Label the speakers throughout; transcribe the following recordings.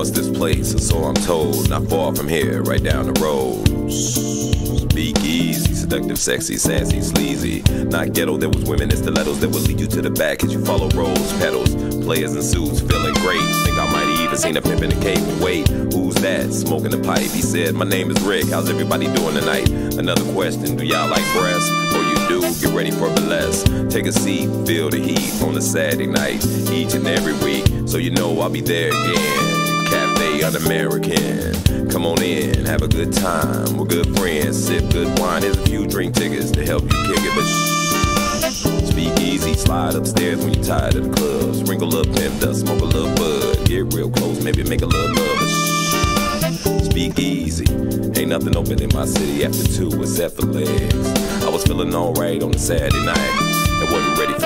Speaker 1: wants this place, so I'm told. Not far from here, right down the road. Speak easy, seductive, sexy, sassy, sleazy. Not ghetto, there was women in stilettos that would lead you to the back as you follow rose petals. Players in suits, feeling great. Think I might even seen a pimp in the cave. Wait, who's that? Smoking a pipe. He said, My name is Rick. How's everybody doing tonight? Another question, do y'all like breasts? Or you do, get ready for burlesque. Take a seat, feel the heat on a Saturday night, each and every week. So you know I'll be there again. Cafe Un-American. Come on in, have a good time. We're good friends, sip good wine. Here's a few drink tickets to help you kick it, but shh. Speak easy, slide upstairs when you're tired of the club. Sprinkle up pimp dust, smoke a little bud. Get real close, maybe make a little love, but shh. Speak easy. Ain't nothing open in my city after two except for legs. I was feeling alright on a Saturday night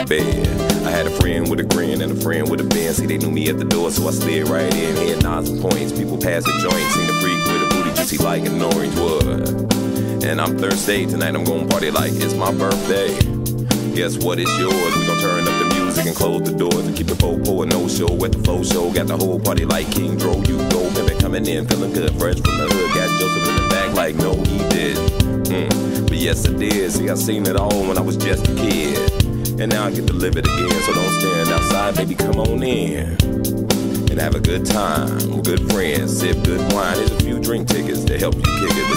Speaker 1: bed. I had a friend with a grin and a friend with a band. See, they knew me at the door, so I slid right in. Head nods and points. People passing joints. Seen a freak with a booty juicy like an orange wood. And I'm Thursday tonight. I'm gonna party like it's my birthday. Guess what? It's yours. We gon' turn up the music and close the doors and keep the popo a no show at the flow show. Got the whole party like King Dro. You go, pimpin' coming in, feeling good, fresh from the hood. Got Joseph in the back like no, he did. Mm. But yes, I did. See, I seen it all when I was just a kid. And now I get to live it again. So don't stand outside, baby, come on in. And have a good time. Good friends, sip good wine. Here's a few drink tickets to help you kick it.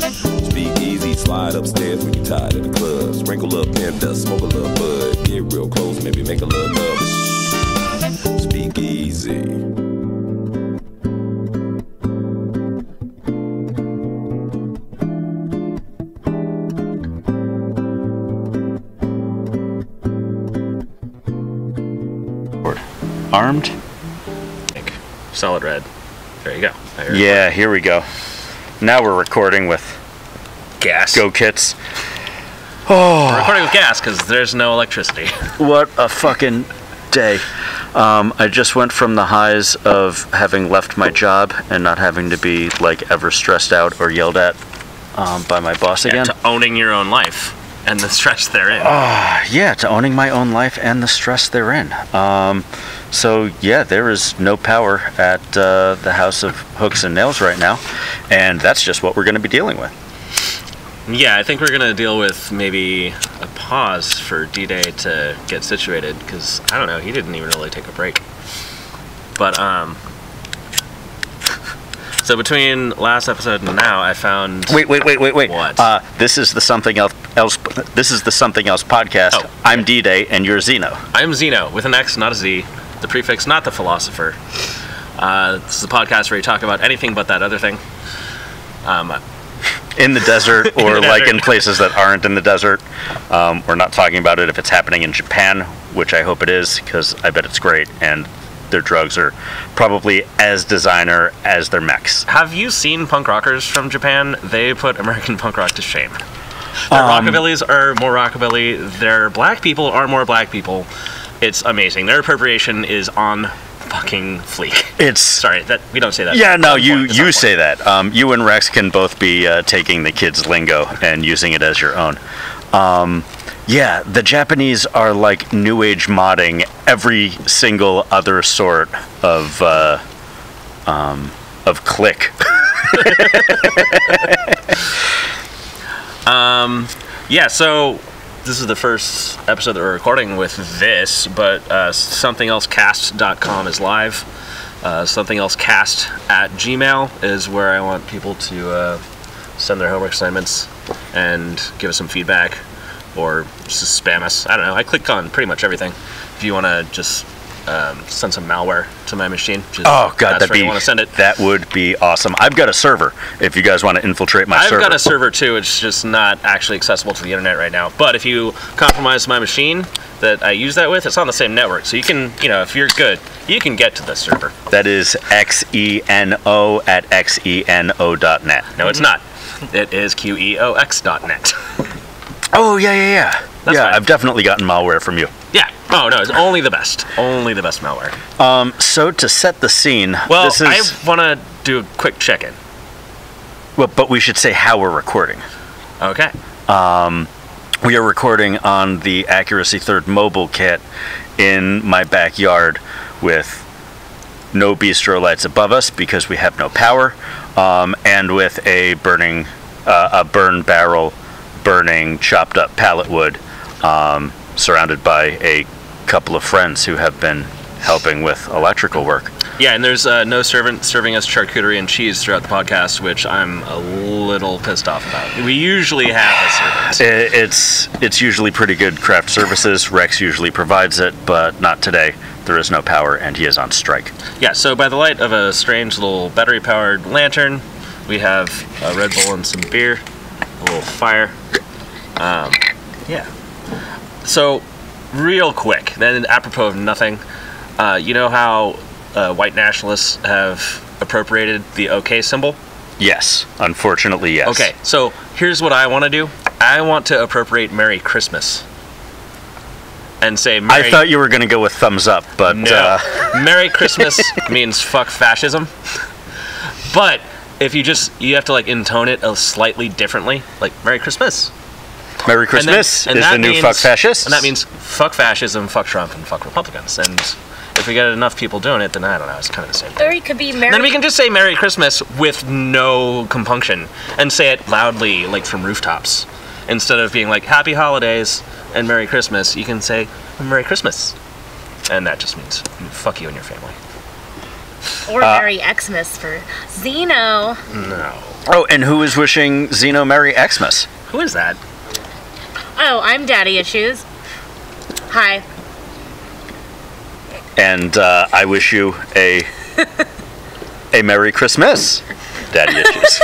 Speaker 1: But speak easy, slide upstairs when you're tired of the club. Sprinkle up pimp dust, smoke a little bud. Get real close, maybe make a little love. Speak easy.
Speaker 2: Armed?
Speaker 3: Solid red. There you go. There.
Speaker 2: Yeah, here we go. Now we're recording with
Speaker 3: Gas.
Speaker 2: Go Kits.
Speaker 3: We're
Speaker 2: Oh,
Speaker 3: recording with gas because there's no electricity.
Speaker 2: what a fucking day. Um, I just went from the highs of having left my job and not having to be like ever stressed out or yelled at um, by my boss again.
Speaker 3: to owning your own life and the stress therein.
Speaker 2: Uh, yeah, to owning my own life and the stress therein. Um, so yeah, there is no power at uh, the House of Hooks and Nails right now, and that's just what we're going to be dealing with.
Speaker 3: Yeah, I think we're gonna deal with maybe a pause for D-Day to get situated because I don't know, he didn't even really take a break. But um, so between last episode and now, I found
Speaker 2: Wait, wait, wait, wait, wait.
Speaker 3: What?
Speaker 2: Uh, this is the something else. else this is the something else podcast.
Speaker 3: Oh.
Speaker 2: I'm D Day, and you're Xeno.
Speaker 3: I'm Xeno with an X, not a Z. The prefix, not the philosopher. Uh, this is a podcast where you talk about anything but that other thing. Um,
Speaker 2: In the desert,
Speaker 3: In
Speaker 2: or
Speaker 3: the
Speaker 2: like
Speaker 3: desert.
Speaker 2: in places that aren't in the desert. Um, we're not talking about it if it's happening in Japan, which I hope it is, because I bet it's great, and their drugs are probably as designer as their mechs.
Speaker 3: have you seen punk rockers from Japan? They put American punk rock to shame. Their
Speaker 2: Um,
Speaker 3: rockabillys are more rockabilly. Their black people are more black people. It's amazing. Their appropriation is on fucking fleek.
Speaker 2: It's
Speaker 3: Sorry, that we don't say that.
Speaker 2: Yeah, no, you you say that. Um, you and Rex can both be uh, taking the kids' lingo and using it as your own. Um, yeah, the Japanese are like new age modding every single other sort of uh, um, of click.
Speaker 3: Yeah, so this is the first episode that we're recording with this, but uh, somethingelsecast.com is live. Uh, something else cast at Gmail is where I want people to uh, send their homework assignments and give us some feedback or just spam us. I don't know. I click on pretty much everything. If you want to just um, send some malware to my machine,
Speaker 2: Oh god, that'd be
Speaker 3: you want to send it.
Speaker 2: that would be awesome. I've got a server. If you guys want to infiltrate my server.
Speaker 3: I've got a server too. It's just not actually accessible to the internet right now. But if you compromise my machine that I use that with, it's on the same network. So you can, you know, if you're good, you can get to the server.
Speaker 2: that is x e n o at x e n o dot net.
Speaker 3: No, it's not. It is q e o x dot net.
Speaker 2: Oh yeah, yeah, yeah.
Speaker 3: That's
Speaker 2: yeah,
Speaker 3: fine.
Speaker 2: I've definitely gotten malware from you.
Speaker 3: Yeah. Oh no, it's only the best. Only the best malware.
Speaker 2: Um, so to set the scene,
Speaker 3: Well,
Speaker 2: this is
Speaker 3: I want to do a quick check-in.
Speaker 2: well, but we should say how we're recording.
Speaker 3: Okay.
Speaker 2: We are recording on the Accuracy Third mobile kit in my backyard with no bistro lights above us because we have no power, um, and with a burning, uh, a burn barrel, burning chopped up pallet wood, um, surrounded by a couple of friends who have been helping with electrical work.
Speaker 3: Yeah, and there's uh, no servant serving us charcuterie and cheese throughout the podcast, which I'm a little pissed off about. We usually have a servant.
Speaker 2: It's it's usually pretty good craft services. Rex usually provides it, but not today. There is no power, and he is on strike.
Speaker 3: Yeah, so by the light of a strange little battery powered lantern, we have a Red Bull and some beer, a little fire. Um, yeah. So, real quick, then apropos of nothing, uh, you know how uh, white nationalists have appropriated the OK symbol?
Speaker 2: Yes, unfortunately, yes.
Speaker 3: Okay, so here's what I want to do I want to appropriate Merry Christmas. And say Merry
Speaker 2: I thought you were going to go with thumbs up, but
Speaker 3: No.
Speaker 2: uh,
Speaker 3: Merry Christmas means fuck fascism. But if you just you have to like intone it a slightly differently, like Merry Christmas.
Speaker 2: Merry
Speaker 3: And then-
Speaker 2: Christmas
Speaker 3: and
Speaker 2: is
Speaker 3: that
Speaker 2: the new
Speaker 3: means-
Speaker 2: fuck fascists.
Speaker 3: And that means fuck fascism, fuck Trump, and fuck Republicans. And if we get enough people doing it, then I don't know, it's kind of the same thing.
Speaker 4: Or it could be Merry.
Speaker 3: Then we can just say Merry Christmas with no compunction and say it loudly, like from rooftops. Instead of being like Happy Holidays and Merry Christmas, you can say Merry Christmas. And that just means fuck you and your family.
Speaker 4: or
Speaker 2: uh,
Speaker 4: Merry Xmas for Xeno.
Speaker 3: No.
Speaker 2: oh, and who is wishing Xeno Merry Xmas?
Speaker 3: Who is that?
Speaker 4: Oh, I'm Daddy Issues. Hi.
Speaker 2: And uh, I wish you a a Merry Christmas, Daddy issues.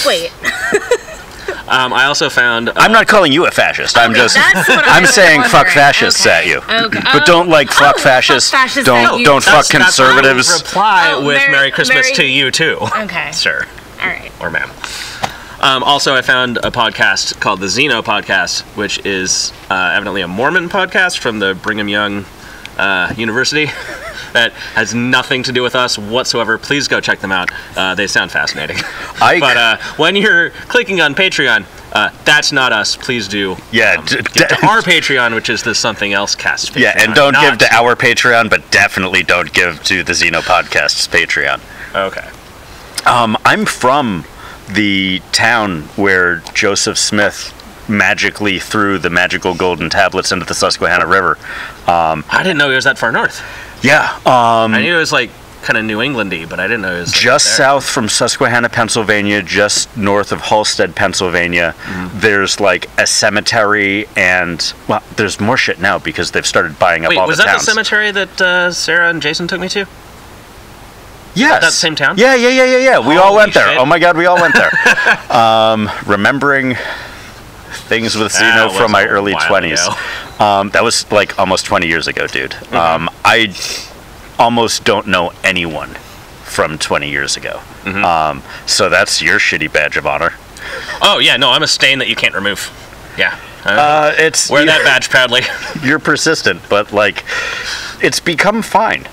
Speaker 4: Wait.
Speaker 3: Um, I also found. Uh,
Speaker 2: I'm not calling you a fascist. I'm just
Speaker 4: that's what I
Speaker 2: I'm
Speaker 4: was
Speaker 2: saying fuck fascists
Speaker 4: Okay,
Speaker 2: at you.
Speaker 4: okay.
Speaker 2: But don't like
Speaker 4: Oh,
Speaker 2: fuck
Speaker 4: oh,
Speaker 2: fascists.
Speaker 4: fuck fascists
Speaker 2: don't
Speaker 4: you.
Speaker 2: don't fuck
Speaker 3: that's- that's my
Speaker 2: conservatives.
Speaker 3: reply
Speaker 4: Oh,
Speaker 3: with
Speaker 4: Merry-
Speaker 3: Merry, Christmas
Speaker 4: Merry-
Speaker 3: to you too.
Speaker 4: Okay.
Speaker 3: Sir
Speaker 4: All right.
Speaker 3: or ma'am. Um, also, I found a podcast called the Zeno Podcast, which is uh, evidently a Mormon podcast from the Brigham Young uh, University that has nothing to do with us whatsoever. Please go check them out. Uh, they sound fascinating.
Speaker 2: I-
Speaker 3: but uh, when you're clicking on Patreon, uh, that's not us. Please do.
Speaker 2: Yeah,
Speaker 3: um,
Speaker 2: d-
Speaker 3: give
Speaker 2: d-
Speaker 3: to our Patreon, which is the Something Else Cast.
Speaker 2: Yeah, and don't give to our Patreon, but definitely don't give to the Xeno Podcast's Patreon.
Speaker 3: Okay.
Speaker 2: Um, I'm from the town where Joseph Smith magically threw the magical golden tablets into the Susquehanna River.
Speaker 3: I didn't know it was that far north.
Speaker 2: Yeah, um,
Speaker 3: I knew it was like kind of New Englandy, but I didn't know it was like,
Speaker 2: just
Speaker 3: there.
Speaker 2: south from Susquehanna, Pennsylvania, just north of Hallstead, Pennsylvania.
Speaker 3: Mm-hmm.
Speaker 2: There's like a cemetery, and well, there's more shit now because they've started buying up
Speaker 3: Wait,
Speaker 2: all
Speaker 3: was
Speaker 2: the
Speaker 3: that the cemetery that uh, Sarah and Jason took me to?
Speaker 2: Yes.
Speaker 3: that same town?
Speaker 2: Yeah, yeah, yeah, yeah, yeah. We all
Speaker 3: Holy
Speaker 2: went there.
Speaker 3: shit.
Speaker 2: Oh my god, we all went there. um, remembering things with
Speaker 3: Xeno
Speaker 2: from my early 20s. Um, that was like almost 20 years ago, dude.
Speaker 3: Mm-hmm.
Speaker 2: Um, I almost don't know anyone from 20 years ago.
Speaker 3: Mm-hmm.
Speaker 2: Um, so that's your shitty badge of honor.
Speaker 3: Oh yeah, no, I'm a stain that you can't remove. Yeah. Uh,
Speaker 2: Uh, it's
Speaker 3: wear that badge proudly.
Speaker 2: you're persistent, but like it's become fine.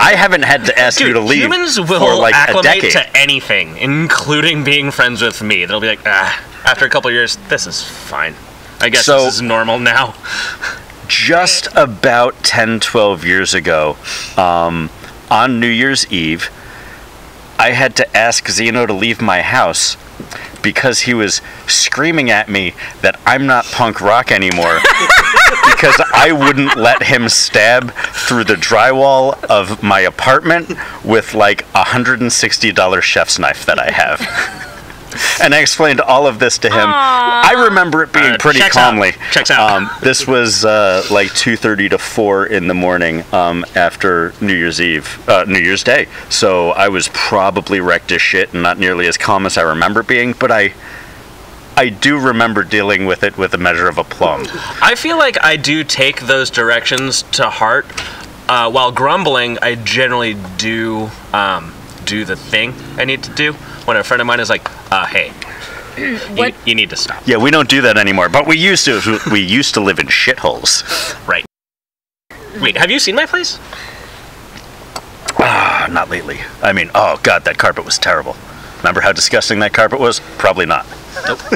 Speaker 2: I haven't had to ask you to leave
Speaker 3: humans will
Speaker 2: for like a
Speaker 3: acclimate to anything, including being friends with me. They'll be like, ah, after a couple of years, this is fine. I guess
Speaker 2: So-
Speaker 3: this is normal now.
Speaker 2: just about 10 12 years ago um, on new year's eve i had to ask xeno to leave my house because he was screaming at me that i'm not punk rock anymore because i wouldn't let him stab through the drywall of my apartment with like a $160 chef's knife that i have and I explained all of this to him. I remember it being
Speaker 3: Uh,
Speaker 2: pretty
Speaker 3: checks out.
Speaker 2: calmly.
Speaker 3: Checks out.
Speaker 2: Um, this was uh, like 2:30 to 4 in the morning um, after New Year's Eve, uh, New Year's Day. So I was probably wrecked as shit and not nearly as calm as I remember being. But I, I do remember dealing with it with a measure of aplomb.
Speaker 3: I feel like I do take those directions to heart. Uh, while grumbling, I generally do um, do the thing I need to do. When a friend of mine is like, uh, "Hey, you,
Speaker 4: What?
Speaker 3: you need to stop,"
Speaker 2: Yeah, we don't do that anymore. But we used to. We used to live in shitholes.
Speaker 3: right? Wait, have you seen my place?
Speaker 2: Ah, not lately. I mean, oh god, that carpet was terrible. Remember how disgusting that carpet was? Probably not. Nope.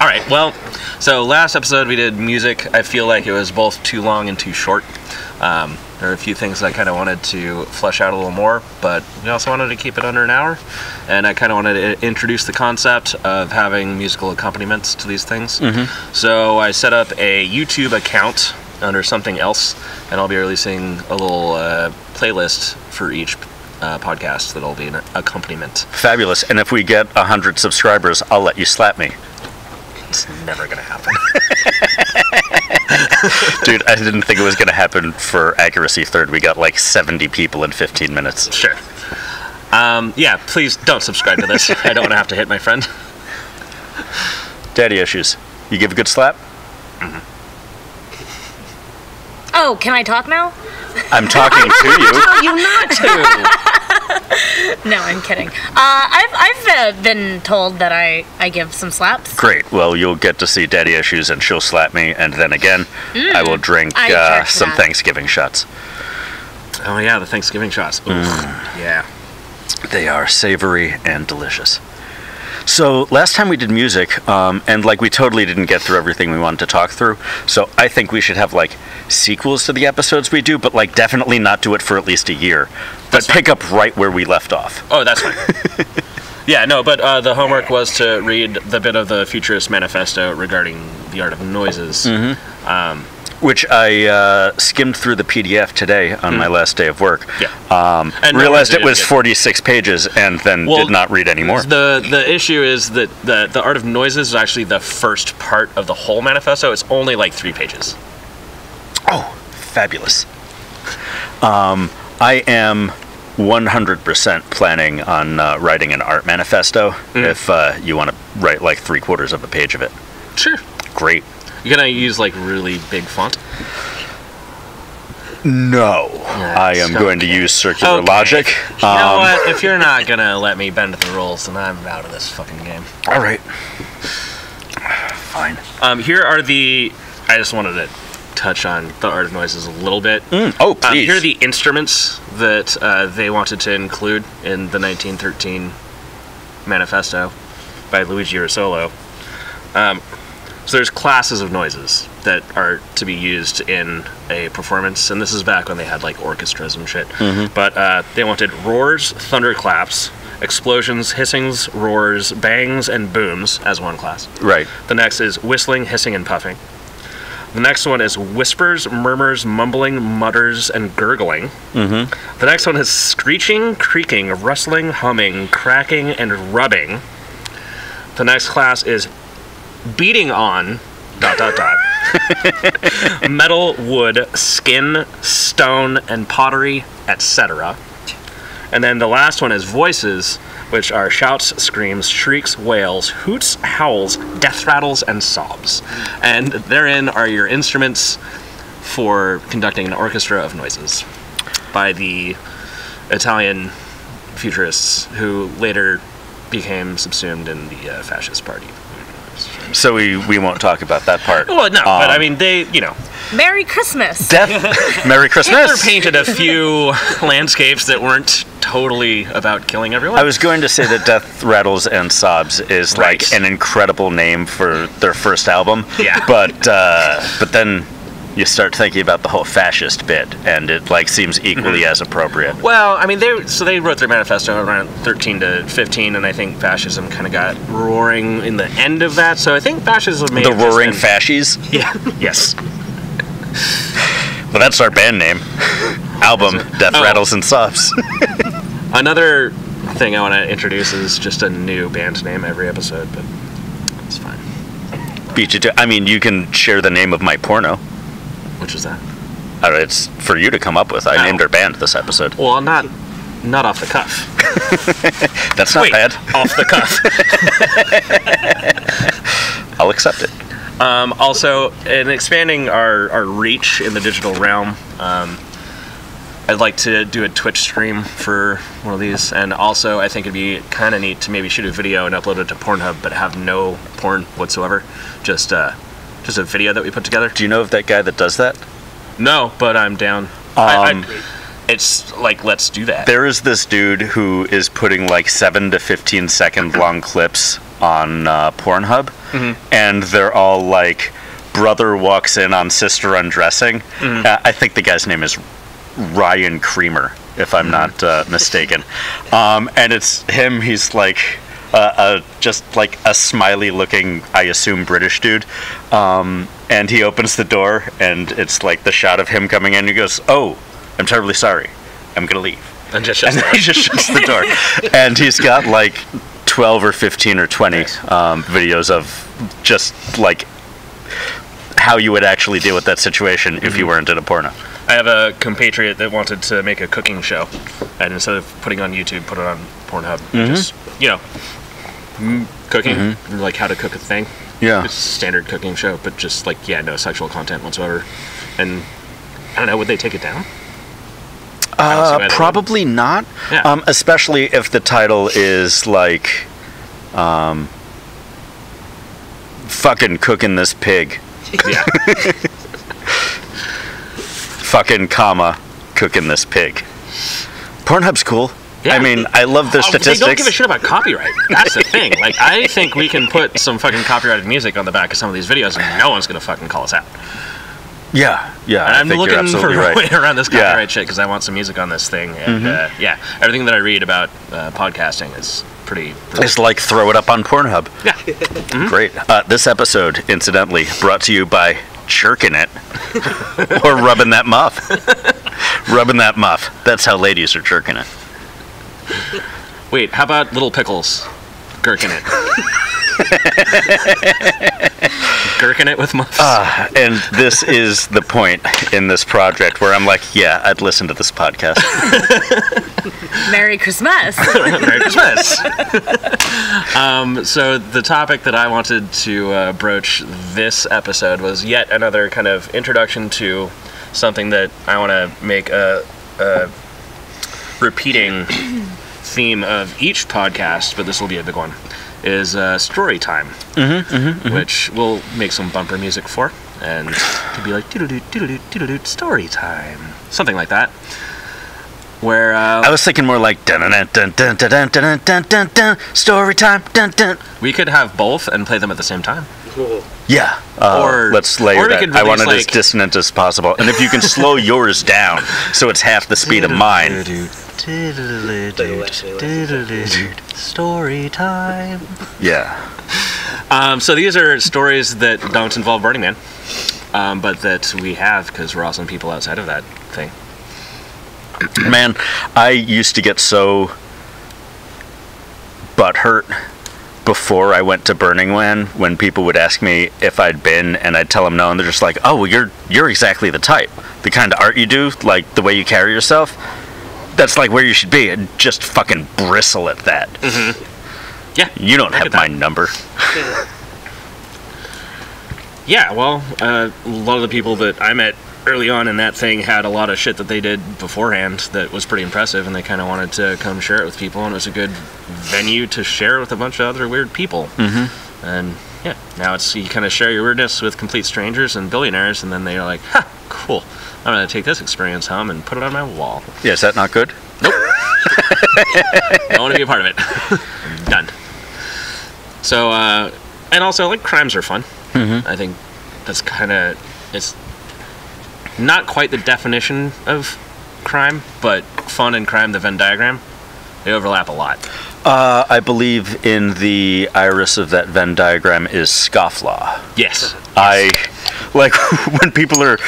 Speaker 3: All right. Well, so last episode we did music. I feel like it was both too long and too short. Um, there are a few things I kind of wanted to flesh out a little more, but we also wanted to keep it under an hour. And I kind of wanted to introduce the concept of having musical accompaniments to these things. So I set up a YouTube account under something else, and I'll be releasing a little uh, playlist for each uh, podcast that'll be an accompaniment.
Speaker 2: Fabulous. And if we get 100 subscribers, I'll let you slap me.
Speaker 3: It's never gonna happen.
Speaker 2: Dude, I didn't think it was going to happen for Accuracy Third. We got like 70 people in 15 minutes.
Speaker 3: Sure. Um, yeah, please don't subscribe to this. I don't want to have to hit my friend.
Speaker 2: Daddy issues. You give a good slap?
Speaker 4: Oh, can I talk now?
Speaker 2: I'm talking to you.
Speaker 3: Tell you not to.
Speaker 4: No, I'm kidding. Uh, I've I've uh, been told that I I give some slaps.
Speaker 2: Great. Well, you'll get to see Daddy issues, and she'll slap me, and then again, I will drink
Speaker 4: I
Speaker 2: uh, some
Speaker 4: that.
Speaker 2: Thanksgiving shots.
Speaker 3: oh yeah, the Thanksgiving shots. Oof. Yeah.
Speaker 2: They are savory and delicious. So last time we did music, um, and like we totally didn't get through everything we wanted to talk through. So I think we should have like sequels to the episodes we do, but like definitely not do it for at least a year. But
Speaker 3: That's fine.
Speaker 2: pick up right where we left off.
Speaker 3: Oh, that's fine. yeah, no, but uh, the homework was to read the bit of the Futurist Manifesto regarding the art of noises.
Speaker 2: Which I uh, skimmed through the PDF today on my last day of work.
Speaker 3: Yeah.
Speaker 2: Um,
Speaker 3: And
Speaker 2: realized
Speaker 3: one's
Speaker 2: it was 46 pages, and then
Speaker 3: Well,
Speaker 2: did not read anymore.
Speaker 3: The the issue is that the the art of noises is actually the first part of the whole manifesto. It's only like three pages.
Speaker 2: Oh, fabulous. Um, I am 100% planning on uh, writing an art manifesto if uh, you want to write like three quarters of a page of it.
Speaker 3: Sure.
Speaker 2: Great.
Speaker 3: Gonna use like really big font.
Speaker 2: No, I am going to use circular
Speaker 3: Okay.
Speaker 2: logic.
Speaker 3: You know
Speaker 2: Um,
Speaker 3: what? If you're not gonna let me bend the rules, then I'm out of this fucking game.
Speaker 2: All right. Fine.
Speaker 3: Um, here are the. I just wanted to touch on the art of noises a little bit.
Speaker 2: Oh,
Speaker 3: Um,
Speaker 2: please.
Speaker 3: here are the instruments that uh, they wanted to include in the 1913 manifesto by Luigi Russolo. Um, so there's classes of noises that are to be used in a performance, and this is back when they had like orchestras and shit. But uh, they wanted roars, thunderclaps, explosions, hissings, roars, bangs, and booms as one class.
Speaker 2: right.
Speaker 3: The next is whistling, hissing, and puffing. The next one is whispers, murmurs, mumbling, mutters, and gurgling. Mm-hmm. The next one is screeching, creaking, rustling, humming, cracking, and rubbing. The next class is beating on dot dot dot metal, wood, skin, stone, and pottery, etc. And then the last one is voices, which are shouts, screams, shrieks, wails, hoots, howls, death rattles, and sobs. And therein are your instruments for conducting an orchestra of noises by the Italian futurists who later became subsumed in the uh, fascist party.
Speaker 2: So we, we won't talk about that part.
Speaker 3: Well, no, but I
Speaker 2: Um,
Speaker 3: mean, they, you know,
Speaker 4: Merry Christmas.
Speaker 2: Death. Merry
Speaker 3: Hitler
Speaker 2: Christmas.
Speaker 3: painted a few landscapes that weren't totally about killing everyone.
Speaker 2: I was going to say that Death Rattles and Sobs is
Speaker 3: Right.
Speaker 2: like an incredible name for their first album.
Speaker 3: Yeah.
Speaker 2: But uh, but then you start thinking about the whole fascist bit, and it like seems equally
Speaker 3: Mm-hmm.
Speaker 2: as appropriate.
Speaker 3: Well, I mean, they so they wrote their manifesto around 13 to 15, and I think fascism kind of got roaring in the end of that. So I think fascism may
Speaker 2: The Roaring
Speaker 3: been-
Speaker 2: Fascies.
Speaker 3: Yeah. Yes.
Speaker 2: Well, that's our band name. Album Death
Speaker 3: Oh.
Speaker 2: Rattles and Sobs.
Speaker 3: Another thing I want to introduce is just a new band name every episode, but it's fine.
Speaker 2: Beat you to. I mean, you can share the name of my porno.
Speaker 3: Which is that?
Speaker 2: Uh, it's for you to come up with. I
Speaker 3: Oh.
Speaker 2: named our band this episode.
Speaker 3: Well, not not off the cuff.
Speaker 2: That's not
Speaker 3: Wait,
Speaker 2: bad.
Speaker 3: off the cuff.
Speaker 2: I'll accept it.
Speaker 3: Um, also, in expanding our, our reach in the digital realm, um, I'd like to do a Twitch stream for one of these, and also I think it'd be kind of neat to maybe shoot a video and upload it to Pornhub, but have no porn whatsoever, just uh, just a video that we put together.
Speaker 2: Do you know of that guy that does that?
Speaker 3: No, but I'm down. I,
Speaker 2: Um,
Speaker 3: I, it's like let's do that.
Speaker 2: There is this dude who is putting like 7 to 15 second long clips on uh, Pornhub,
Speaker 3: Mm-hmm.
Speaker 2: and they're all like, brother walks in on sister undressing.
Speaker 3: Mm-hmm.
Speaker 2: Uh, I think the guy's name is Ryan Creamer, if I'm not uh, mistaken. Um, and it's him. He's like. Uh, uh, just like a smiley looking, I assume, British dude. Um, and he opens the door, and it's like the shot of him coming in. He goes, Oh, I'm terribly sorry. I'm going to leave
Speaker 3: And just
Speaker 2: and
Speaker 3: shuts
Speaker 2: then he just shuts the door. and he's got like 12 or 15 or 20 um, videos of just like how you would actually deal with that situation if you weren't in a porno.
Speaker 3: I have a compatriot that wanted to make a cooking show, and instead of putting it on YouTube, put it on Pornhub.
Speaker 2: Mm-hmm.
Speaker 3: Just you know, mm, cooking, like how to cook a thing.
Speaker 2: Yeah.
Speaker 3: It's a standard cooking show, but just like yeah, no sexual content whatsoever. And I don't know, would they take it down? I don't see why
Speaker 2: Uh, probably not.
Speaker 3: Yeah.
Speaker 2: Um, especially if the title is like, um, fucking cooking this pig.
Speaker 3: Yeah.
Speaker 2: Fucking comma, cooking this pig. Pornhub's cool. I
Speaker 3: Yeah.
Speaker 2: mean, I love their
Speaker 3: Oh,
Speaker 2: statistics.
Speaker 3: They don't give a shit about copyright. That's the thing. Like, I think we can put some fucking copyrighted music on the back of some of these videos, and no one's gonna fucking call us out.
Speaker 2: Yeah, yeah.
Speaker 3: And
Speaker 2: I
Speaker 3: I'm looking for a
Speaker 2: right.
Speaker 3: way around this
Speaker 2: Yeah. Mm-hmm.
Speaker 3: copyright shit because I want some music on this thing. And uh, yeah, everything that I read about uh, podcasting is pretty. pretty
Speaker 2: It's like throw it up on Pornhub.
Speaker 3: yeah.
Speaker 2: Great. Uh, this episode, incidentally, brought to you by jerking it or rubbing that muff. rubbing that muff. That's how ladies are jerking it.
Speaker 3: Wait, how about Little Pickles? Gherkin it. Gherkin it with muffs.
Speaker 2: Ah, and this is the point in this project where I'm like, yeah, I'd listen to this podcast.
Speaker 4: Merry Christmas.
Speaker 3: Merry Christmas. um, so the topic that I wanted to uh, broach this episode was yet another kind of introduction to something that I want to make a, a repeating theme of each podcast, but this will be a big one. Is uh, story time, mm-hmm, which we'll make some bumper music for, and to be like doo doo doo doo doo doo story time, something like that. Where uh,
Speaker 2: I was thinking more like dun dun dun dun dun dun dun dun dun story time dun dun.
Speaker 3: We could have both and play them at the same time.
Speaker 2: Yeah. Uh,
Speaker 3: Or-
Speaker 2: let's layer
Speaker 3: or
Speaker 2: that.
Speaker 3: could
Speaker 2: I want
Speaker 3: release,
Speaker 2: it as dissonant as possible. And if you can slow yours down so it's half the speed of mine.
Speaker 3: Story time.
Speaker 2: Yeah.
Speaker 3: Um, so these are stories that don't involve Burning Man, um, but that we have because we're awesome people outside of that thing.
Speaker 2: Man, I used to get so butthurt before I went to Burning Man when people would ask me if I'd been and I'd tell them no and they're just like, "Oh, well you're you're exactly the type. The kind of art you do, like the way you carry yourself, that's like where you should be." And just fucking bristle at that.
Speaker 3: Yeah,
Speaker 2: You don't have my number.
Speaker 3: Yeah, well, uh, a lot of the people that I met early on in that thing had a lot of shit that they did beforehand that was pretty impressive, and they kind of wanted to come share it with people, and it was a good venue to share it with a bunch of other weird people. Mm-hmm. And yeah, now it's you kind of share your weirdness with complete strangers and billionaires, and then they're like, "Ha, cool! I'm gonna take this experience home and put it on my wall.
Speaker 2: Yeah, is that not good? Nope.
Speaker 3: I want to be a part of it. Done. So, uh, and also, like, crimes are fun. Mm-hmm. I think that's kind of it's not quite the definition of crime, but fun and crime, the Venn diagram, they overlap a lot.
Speaker 2: Uh, I believe in the iris of that Venn diagram is scofflaw.
Speaker 3: Yes.
Speaker 2: I like when people are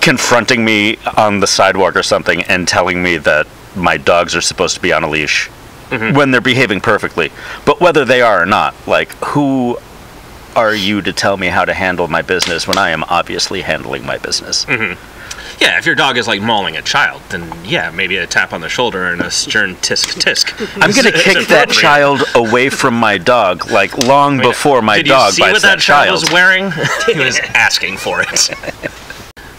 Speaker 2: confronting me on the sidewalk or something and telling me that my dogs are supposed to be on a leash when they're behaving perfectly. But whether they are or not, like who are you to tell me how to handle my business when I am obviously handling my business?
Speaker 3: Yeah, if your dog is like mauling a child, then yeah, maybe a tap on the shoulder and a stern tisk tisk.
Speaker 2: I'm going to kick that child away from my dog like long before my
Speaker 3: Did
Speaker 2: dog
Speaker 3: you see
Speaker 2: bites
Speaker 3: what that, child
Speaker 2: child.
Speaker 3: was wearing? he was asking for it.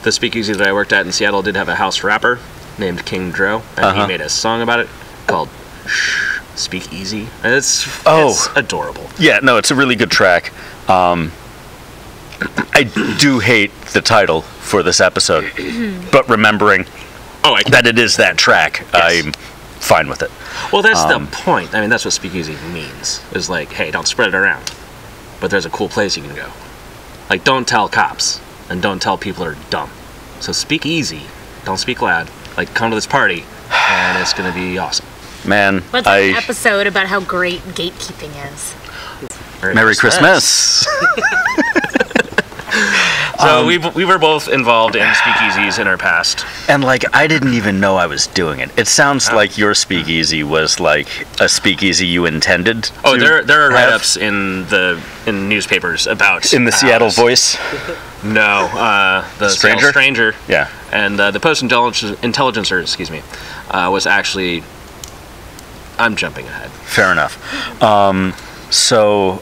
Speaker 3: the speakeasy that I worked at in Seattle did have a house rapper named King Dro, and
Speaker 2: Uh-huh.
Speaker 3: he made a song about it called Shh, Speakeasy. It's,
Speaker 2: Oh.
Speaker 3: it's adorable.
Speaker 2: Yeah, no, it's a really good track. Um, I do hate the title for this episode, but remembering
Speaker 3: Oh, I
Speaker 2: that it is that track,
Speaker 3: Yes.
Speaker 2: I'm fine with it.
Speaker 3: Well, that's
Speaker 2: Um,
Speaker 3: the point. I mean, that's what speakeasy means. Is like, hey, don't spread it around, but there's a cool place you can go. Like, don't tell cops and don't tell people are dumb. So speak easy. Don't speak loud. Like, come to this party, and it's gonna be awesome.
Speaker 2: Man,
Speaker 4: Let's
Speaker 2: I
Speaker 4: an episode about how great gatekeeping is.
Speaker 2: Merry Christmas.
Speaker 3: So
Speaker 2: Um,
Speaker 3: we we were both involved in speakeasies in our past.
Speaker 2: and like I didn't even know I was doing it. It sounds like your speakeasy was like a speakeasy you intended.
Speaker 3: Oh,
Speaker 2: to
Speaker 3: there there are
Speaker 2: have
Speaker 3: write-ups in the in newspapers about
Speaker 2: in the
Speaker 3: uh,
Speaker 2: Seattle Voice.
Speaker 3: No, uh, the
Speaker 2: Stranger?
Speaker 3: Seattle Stranger.
Speaker 2: Yeah.
Speaker 3: and uh, the Post Intelligencer, Intelligencer, excuse me, uh, was actually. I'm jumping ahead.
Speaker 2: Fair enough. Um, so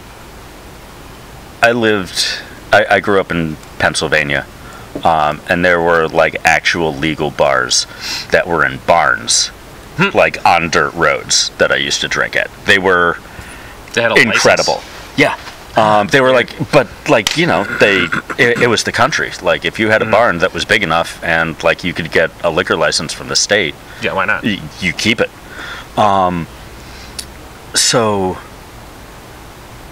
Speaker 2: I lived, I, I grew up in Pennsylvania, um, and there were like actual legal bars that were in barns, like on dirt roads that I used to drink at. They were
Speaker 3: They had a
Speaker 2: incredible.
Speaker 3: license.
Speaker 2: Yeah. Um, they were like, but like you know, they it, it was the country. Like if you had a barn that was big enough and like you could get a liquor license from the state,
Speaker 3: Yeah, why not?
Speaker 2: y- you keep it. Um, so,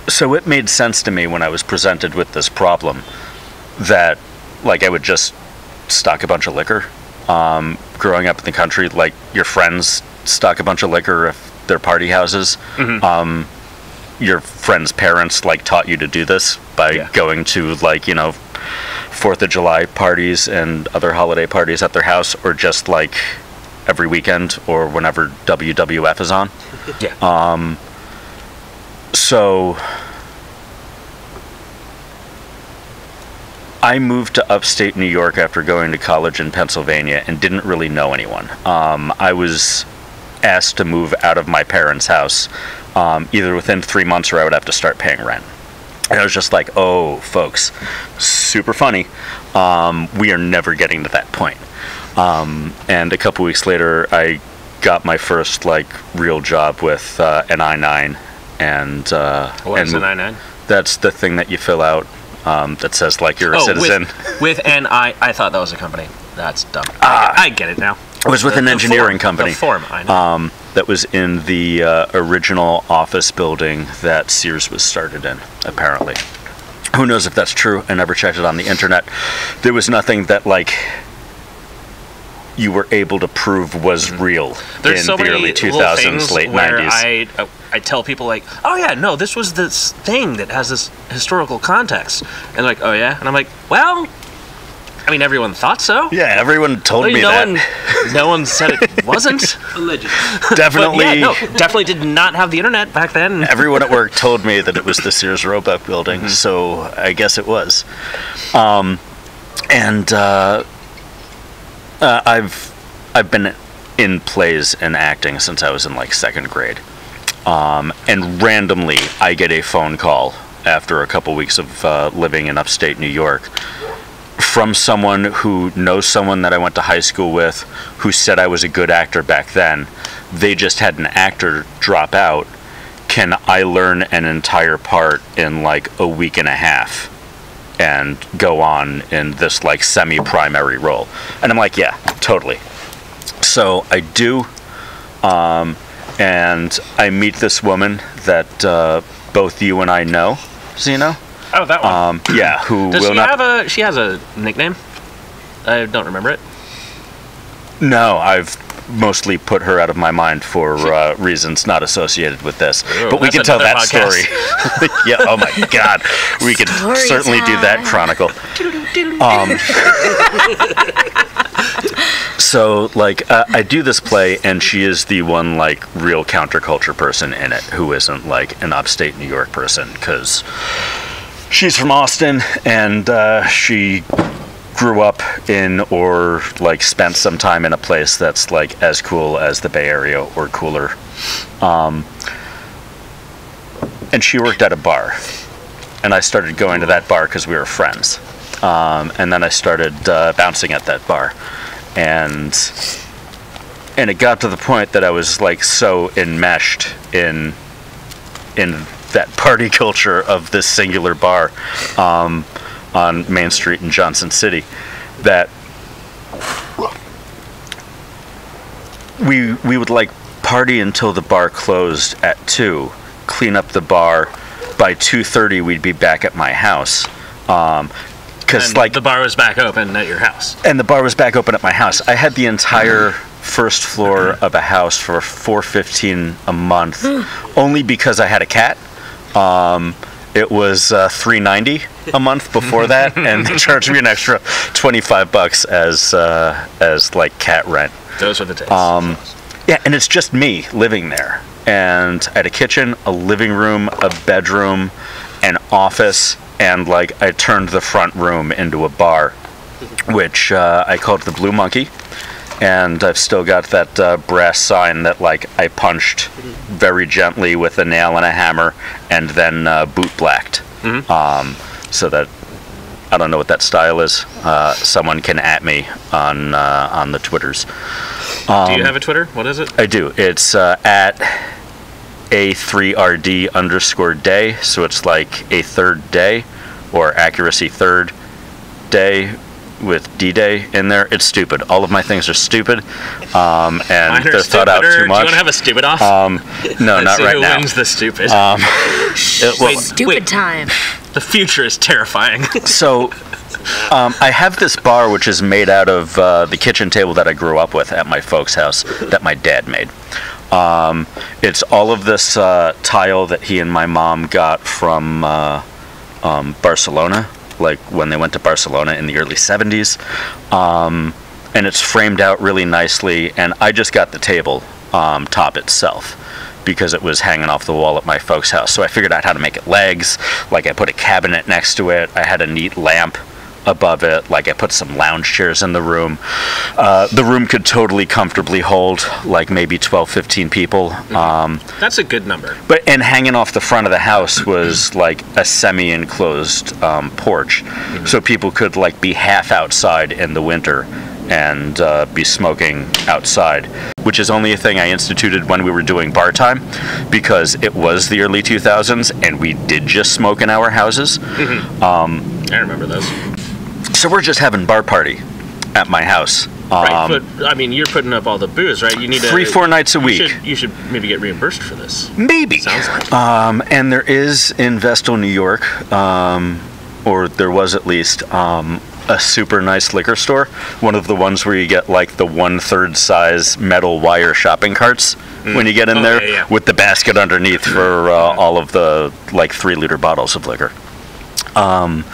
Speaker 2: so it made sense to me when I was presented with this problem that, like, I would just stock a bunch of liquor. Um, growing up in the country, like your friends stock a bunch of liquor if they're party houses. Um, your friends' parents like taught you to do this by
Speaker 3: Yeah.
Speaker 2: going to like you know Fourth of July parties and other holiday parties at their house, or just like every weekend or whenever WWF is on.
Speaker 3: Yeah.
Speaker 2: Um, So I moved to upstate New York after going to college in Pennsylvania and didn't really know anyone. Um, I was asked to move out of my parents' house um, either within three months or I would have to start paying rent. And I was just like, oh, folks, super funny. Um, we are never getting to that point. Um, and a couple weeks later, I got my first like real job with uh, an I-9, and uh,
Speaker 3: what is
Speaker 2: and
Speaker 3: an I nine?
Speaker 2: that's the thing that you fill out um, that says like you're a
Speaker 3: Oh,
Speaker 2: citizen.
Speaker 3: with, with an I. I thought that was a company. That's dumb. I, get, I get it now.
Speaker 2: It was with
Speaker 3: The-
Speaker 2: an engineering
Speaker 3: form,
Speaker 2: company
Speaker 3: The form, I know.
Speaker 2: um, that was in the uh, original office building that Sears was started in. Apparently, who knows if that's true? I never checked it on the internet. There was nothing that like you were able to prove was real
Speaker 3: Mm-hmm. There's
Speaker 2: in
Speaker 3: so
Speaker 2: the
Speaker 3: many
Speaker 2: early
Speaker 3: little
Speaker 2: 2000s, late
Speaker 3: where
Speaker 2: 90s.
Speaker 3: I uh, I tell people like, oh yeah, no, this was this thing that has this historical context, and they're like, oh yeah, and I'm like, well, I mean, everyone thought so.
Speaker 2: yeah, everyone told
Speaker 3: Well,
Speaker 2: me
Speaker 3: no
Speaker 2: that.
Speaker 3: one, no one said it wasn't.
Speaker 5: Allegedly.
Speaker 2: Definitely.
Speaker 3: yeah, no, definitely did not have the internet back then.
Speaker 2: everyone at work told me that it was the Sears Roebuck building, so I guess it was. Um, and uh, uh, I've I've been in plays and acting since I was in like second grade. Um, and randomly, I get a phone call after a couple weeks of uh, living in upstate New York from someone who knows someone that I went to high school with who said I was a good actor back then. They just had an actor drop out. Can I learn an entire part in like a week and a half and go on in this like semi primary role? And I'm like, yeah, totally. So I do. Um, and I meet this woman that uh, both you and I know. So you know?
Speaker 3: Oh, that one.
Speaker 2: Um, yeah, who
Speaker 3: Does
Speaker 2: will
Speaker 3: she
Speaker 2: not.
Speaker 3: have a? She has a nickname. I don't remember it.
Speaker 2: No, I've mostly put her out of my mind for uh, reasons not associated with this.
Speaker 3: Ooh,
Speaker 2: but we
Speaker 3: that's
Speaker 2: can tell that
Speaker 3: podcast.
Speaker 2: story. yeah. Oh my God, we could
Speaker 4: Story
Speaker 2: certainly do that chronicle. Um, so like uh, I do this play, and she is the one like real counterculture person in it, who isn't like an upstate New York person, because she's from Austin, and uh, she grew up in or like spent some time in a place that's like as cool as the Bay Area or cooler. Um, and she worked at a bar, and I started going to that bar because we were friends. Um, and then I started uh, bouncing at that bar, and and it got to the point that I was like so enmeshed in in that party culture of this singular bar um, on Main Street in Johnson City that we we would like party until the bar closed at 2, clean up the bar. By 2:30 we'd be back at my house. Um 'cause
Speaker 3: And
Speaker 2: like
Speaker 3: the bar was back open at your house.
Speaker 2: and the bar was back open at my house. I had the entire first floor of a house for 415 a month only because I had a cat. Um, it was uh, 390 a month before that and they charged me an extra 25 bucks as uh, as like cat rent.
Speaker 3: Those were the days.
Speaker 2: Um, yeah, and it's just me living there. And I had a kitchen, a living room, a bedroom, an office, and like I turned the front room into a bar, which uh, I called the Blue Monkey. And I've still got that uh, brass sign that like I punched very gently with a nail and a hammer, and then uh, boot blacked. Um, so that I don't know what that style is. Uh, someone can at me on uh, on the twitters.
Speaker 3: Do
Speaker 2: um,
Speaker 3: you have a Twitter? What is it?
Speaker 2: I do. It's uh, at a3rd underscore day, so it's like a third day, or accuracy third day with D day in there. It's stupid. All of my things are stupid, um, and
Speaker 3: Mine are
Speaker 2: they're thought out
Speaker 3: stupider.
Speaker 2: too
Speaker 3: Do you
Speaker 2: much.
Speaker 3: want to have a stupid off?
Speaker 2: um, no,
Speaker 3: Let's
Speaker 2: not
Speaker 3: see
Speaker 2: right
Speaker 3: who
Speaker 2: now.
Speaker 3: wins the stupid.
Speaker 2: It- well,
Speaker 3: Wait,
Speaker 4: Stupid
Speaker 3: wait.
Speaker 4: time.
Speaker 3: the future is terrifying.
Speaker 2: So, um, I have this bar which is made out of uh, the kitchen table that I grew up with at my folks' house that my dad made. Um, it's all of this uh, tile that he and my mom got from uh, um, Barcelona, like when they went to Barcelona in the early 70s. Um, and it's framed out really nicely, and I just got the table um, top itself because it was hanging off the wall at my folks' house. So I figured out how to make it legs. Like I put a cabinet next to it. I had a neat lamp above it. Like I put some lounge chairs in the room. Uh, the room could totally comfortably hold like maybe 12, 15 people. Um,
Speaker 3: That's a good number.
Speaker 2: but and hanging off the front of the house was like a semi-enclosed um, porch, so people could like be half outside in the winter and uh, be smoking outside, which is only a thing I instituted when we were doing bar time, because it was the early 2000s and we did just smoke in our houses.
Speaker 3: I remember those.
Speaker 2: So we're just having bar party at my house.
Speaker 3: Right,
Speaker 2: Um,
Speaker 3: but I mean, you're putting up all the booze, right? You need to
Speaker 2: Three, four nights a
Speaker 3: you
Speaker 2: week.
Speaker 3: Should, you should maybe get reimbursed for this.
Speaker 2: Maybe.
Speaker 3: Sounds like.
Speaker 2: Um, and there is in Vestal, New York, um, or there was at least, um, a super nice liquor store. One of the ones where you get like the one third size metal wire shopping carts when you get in
Speaker 3: Oh,
Speaker 2: there
Speaker 3: yeah, yeah.
Speaker 2: with the basket underneath for uh, all of the like three liter bottles of liquor. Um,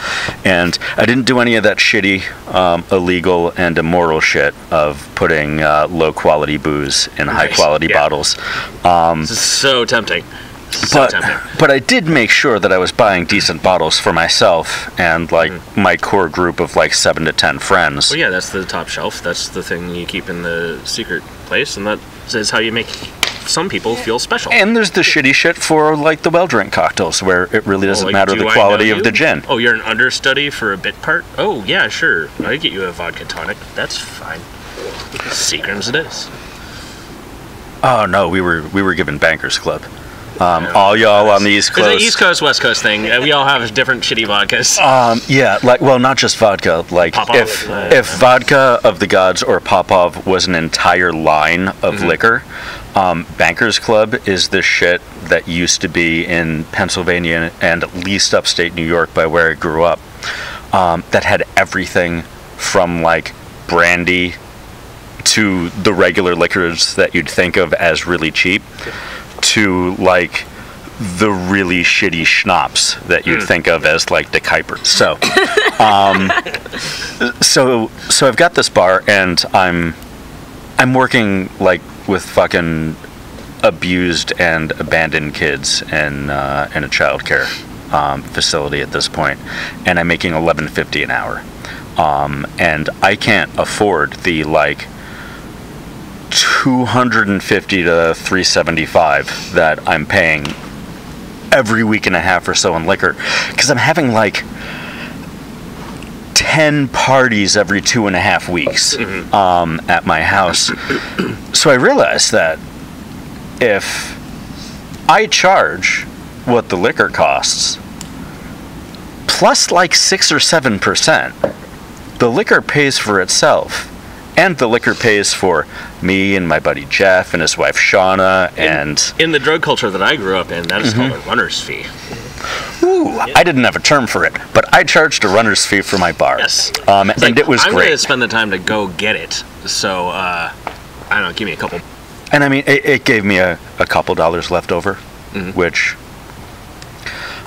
Speaker 2: and I didn't do any of that shitty, um, illegal, and immoral shit of putting uh, low quality booze in high quality
Speaker 3: yeah.
Speaker 2: bottles.
Speaker 3: This is so tempting. So
Speaker 2: but
Speaker 3: tempting.
Speaker 2: but I did make sure that I was buying decent bottles for myself and like my core group of like seven to ten friends.
Speaker 3: Well, yeah, that's the top shelf. That's the thing you keep in the secret place, and that is how you make some people feel special.
Speaker 2: And there's the shitty shit for like the well drink cocktails where it really doesn't
Speaker 3: Like,
Speaker 2: matter
Speaker 3: do
Speaker 2: the quality of the gin.
Speaker 3: Oh, you're an understudy for a bit part? Oh, yeah, sure. I get you a vodka tonic. That's fine. Seagram's it is.
Speaker 2: Oh no, we were we were given Bankers Club. Um,
Speaker 3: Yeah.
Speaker 2: all y'all on the East Coast.
Speaker 3: It's an East Coast, West Coast thing. Uh, we all have different shitty vodkas.
Speaker 2: Um, yeah, like well, not just vodka. Like
Speaker 3: Popov,
Speaker 2: if
Speaker 3: uh,
Speaker 2: if vodka of the gods or Popov was an entire line of
Speaker 3: Mm-hmm.
Speaker 2: liquor, um, Bankers Club is the shit that used to be in Pennsylvania and at least upstate New York, by where I grew up. Um, that had everything from like brandy to the regular liquors that you'd think of as really cheap to like the really shitty schnapps that you'd think of as like DeKuyper. So, um, so, so I've got this bar and I'm, I'm working like with fucking abused and abandoned kids in uh, in a childcare um, facility at this point, and I'm making 11.50 an hour, um, and I can't afford the like 250 to 375 that I'm paying every week and a half or so in liquor because I'm having like 10 parties every two and a half weeks um, at my house. so I realized that if I charge what the liquor costs plus like 6 or 7%, the liquor pays for itself and the liquor pays for me and my buddy Jeff and his wife Shauna and
Speaker 3: In the drug culture that I grew up in, that is
Speaker 2: Mm-hmm.
Speaker 3: called a runner's fee.
Speaker 2: Ooh, I didn't have a term for it, but I charged a runner's fee for my bar.
Speaker 3: Yes.
Speaker 2: Um, and
Speaker 3: like,
Speaker 2: it was
Speaker 3: I'm
Speaker 2: great.
Speaker 3: going to spend the time to go get it. So, uh, I don't know, give me a couple.
Speaker 2: And I mean, it, it gave me a, a couple dollars left over,
Speaker 3: Mm-hmm.
Speaker 2: which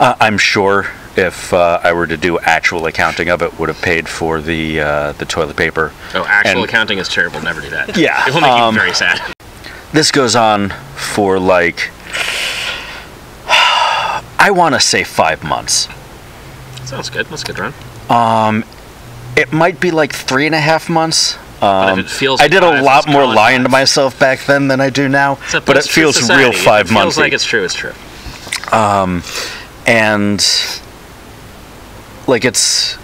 Speaker 2: uh, I'm sure if uh, I were to do actual accounting of it, would have paid for the uh, the toilet paper.
Speaker 3: Oh, actual
Speaker 2: And-
Speaker 3: accounting is terrible. Never do that.
Speaker 2: Yeah,
Speaker 3: It will make
Speaker 2: um,
Speaker 3: you very sad.
Speaker 2: This goes on for like, I want to say five months.
Speaker 3: Sounds good. That's a good run.
Speaker 2: It might be like three and a half months. Um,
Speaker 3: feels
Speaker 2: I did a lot more lying to myself back then than I do now,
Speaker 3: a
Speaker 2: but it feels
Speaker 3: society.
Speaker 2: real five
Speaker 3: it
Speaker 2: months.
Speaker 3: feels like it's true. It's true.
Speaker 2: Um, and like it's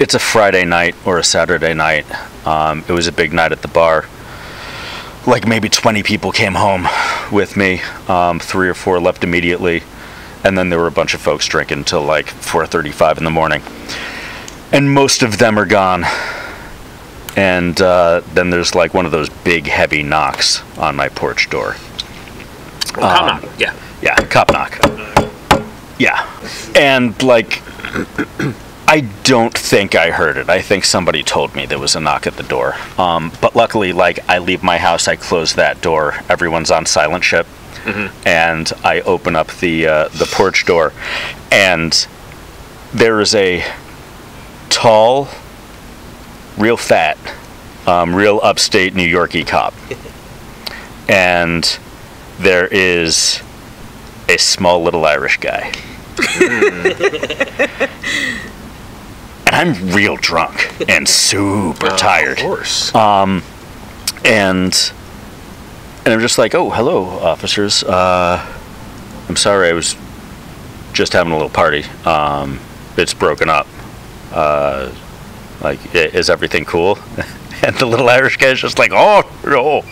Speaker 2: it's a Friday night or a Saturday night. Um, it was a big night at the bar. Like maybe 20 people came home with me. Um, three or four left immediately, and then there were a bunch of folks drinking till like 4:35 in the morning. And most of them are gone. And uh, then there's like one of those big heavy knocks on my porch door.
Speaker 3: Well,
Speaker 2: Um,
Speaker 3: come on. Yeah.
Speaker 2: Yeah, cop knock. Yeah. And like I don't think I heard it. I think somebody told me there was a knock at the door. Um, but luckily, like I leave my house, I close that door. Everyone's on silent ship, and I open up the uh, the porch door, and there is a tall, real fat, um, real upstate New Yorkie cop, and there is a small little Irish guy. and I'm real drunk and super tired.
Speaker 3: Of course.
Speaker 2: and and I'm just like, oh, hello, officers. Uh, I'm sorry, I was just having a little party. Um, it's broken up. Uh, like, is everything cool? And the little Irish guy's just like, oh no,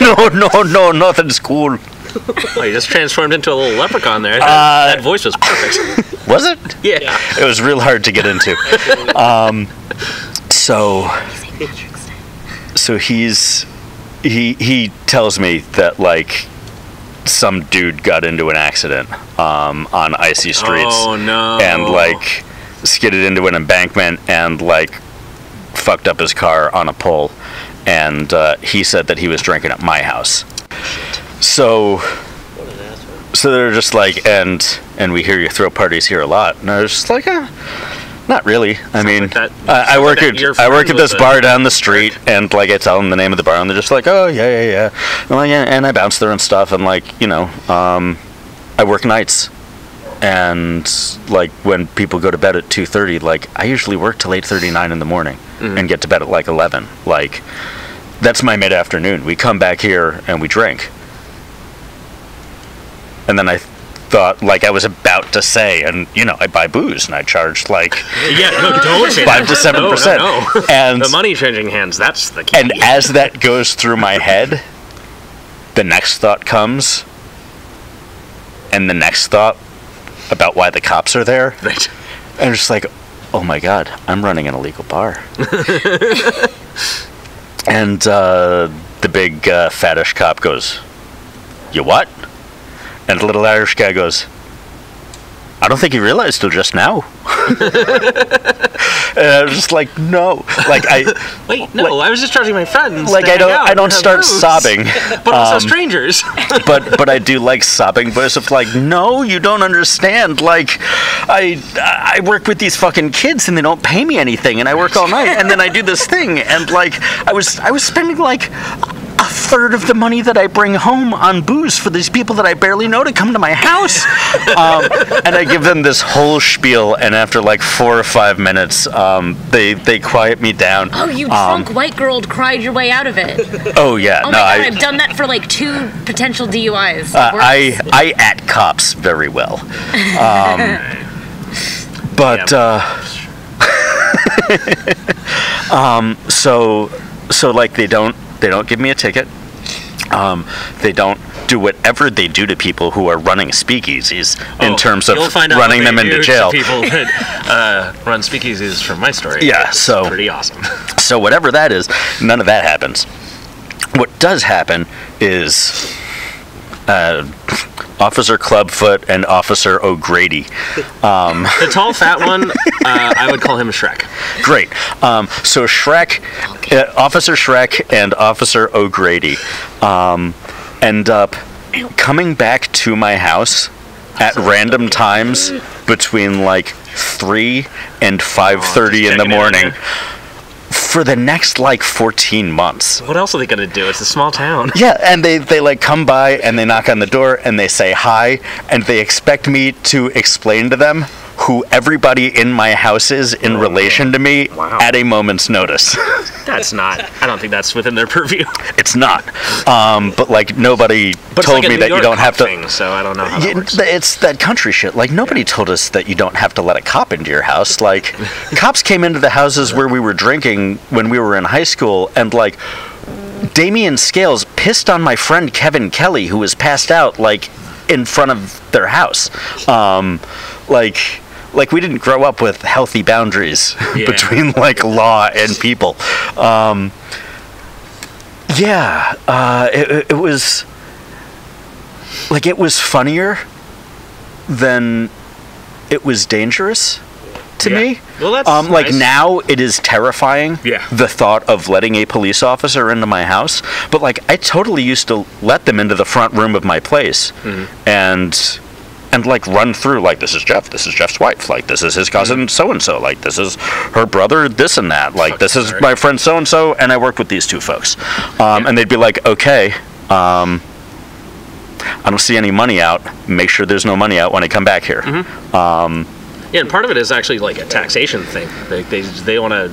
Speaker 2: no, no, no, nothing's cool.
Speaker 3: oh, you just transformed into a little leprechaun there. That,
Speaker 2: Uh,
Speaker 3: that voice was perfect.
Speaker 2: Was it?
Speaker 3: yeah.
Speaker 2: It was real hard to get into. Um, so, so he's he he tells me that like some dude got into an accident um, on icy streets
Speaker 3: Oh no.
Speaker 2: and like skidded into an embankment and like fucked up his car on a pole. And uh, he said that he was drinking at my house. So so they're just like and and we hear you throw parties here a lot. And i was just like uh, not really. I mean
Speaker 3: like that-
Speaker 2: I, I work at i work at this bar down the street and like i tell them the name of the bar and they're just like oh yeah yeah yeah. I'm like, yeah and i bounce there and stuff and like you know um i work nights. And like when people go to bed at 2.30 like i usually work till 8.39 in the morning
Speaker 3: Mm-hmm.
Speaker 2: and get to bed at like 11 like that's my mid-afternoon. We come back here and we drink. And then i thought like i was about to say and you know i buy booze and i charge like
Speaker 3: Yeah, no,
Speaker 2: Five to seven
Speaker 3: No, no,
Speaker 2: percent.
Speaker 3: no.
Speaker 2: And-
Speaker 3: the money changing hands. That's the key.
Speaker 2: and as that goes through my head the next thought comes and the next thought about why the cops are there
Speaker 3: Right.
Speaker 2: and I'm just like, oh my god, I'm running an illegal bar. and uh, the big uh, fattish cop goes, you what? And the little Irish guy goes, I don't think he realized till just now. and I was just like, no, like I,
Speaker 3: Wait, no, I was just charging my friends.
Speaker 2: like I don't, I don't start sobbing.
Speaker 3: But also
Speaker 2: Um,
Speaker 3: strangers.
Speaker 2: but but I do like sobbing voice of like, no, you don't understand. Like, I I work with these fucking kids and they don't pay me anything, and I work all night, and then I do this thing, and like I was I was spending like a third of the money that I bring home on booze for these people that I barely know to come to my house, um, and I give them this whole spiel, and after like four or five minutes, um, they they quiet me down.
Speaker 4: Oh, you
Speaker 2: Um,
Speaker 4: drunk white girl cried your way out of it.
Speaker 2: Oh yeah,
Speaker 4: Oh
Speaker 2: no,
Speaker 4: my god,
Speaker 2: I,
Speaker 4: I've done that for like two potential DUIs.
Speaker 2: Uh, I I at cops very well. Um, but uh, um, so so like they don't they don't give me a ticket. Um, they don't do whatever they do to people who are running speakeasies in
Speaker 3: Oh,
Speaker 2: terms of
Speaker 3: you'll find out
Speaker 2: running them into jail.
Speaker 3: people that uh, run speakeasies from my story.
Speaker 2: Yeah,
Speaker 3: It's
Speaker 2: so-
Speaker 3: pretty awesome.
Speaker 2: So whatever that is, none of that happens. What does happen is uh, Officer Clubfoot and Officer O'Grady.
Speaker 3: the tall, fat one, uh, I would call him Shrek.
Speaker 2: Great. Um, so Shrek, uh, Officer Shrek and Officer O'Grady um, end up coming back to my house at random times between like three and five thirty in the morning. For the next like fourteen months.
Speaker 3: What else are they gonna do? It's a small town.
Speaker 2: Yeah, and they, they like come by and they knock on the door and they say hi and they expect me to explain to them who everybody in my house is in relation to me
Speaker 3: Wow.
Speaker 2: at a moment's notice.
Speaker 3: That's not. I don't think that's within their purview.
Speaker 2: it's not. Um, but like nobody
Speaker 3: But
Speaker 2: told
Speaker 3: like
Speaker 2: me that you don't have to.
Speaker 3: Thing, so I don't know how
Speaker 2: Yeah,
Speaker 3: that works.
Speaker 2: it's that country shit. Like nobody told us that you don't have to let a cop into your house. Like cops came into the houses where we were drinking when we were in high school, and like Damian Scales pissed on my friend Kevin Kelly, who was passed out like in front of their house. Um, like. Like we didn't grow up with healthy boundaries
Speaker 3: Yeah.
Speaker 2: between like law and people. Um, yeah, uh, it, it- was like it was funnier than it was dangerous to
Speaker 3: Yeah.
Speaker 2: me.
Speaker 3: Well, that's
Speaker 2: um, like now it is terrifying.
Speaker 3: Yeah.
Speaker 2: The thought of letting a police officer into my house, but like I totally used to let them into the front room of my place,
Speaker 3: Mm-hmm.
Speaker 2: and and like run through like this is Jeff, this is Jeff's wife, like this is his cousin so and so, like this is her brother, this and that, like this is my friend so and so, and I work with these two folks, um, and they'd be like, okay. Um, I don't see any money out. Make sure there's no money out when I come back here.
Speaker 3: Mm-hmm. Yeah, and part of it is actually like a taxation thing. They they, they want to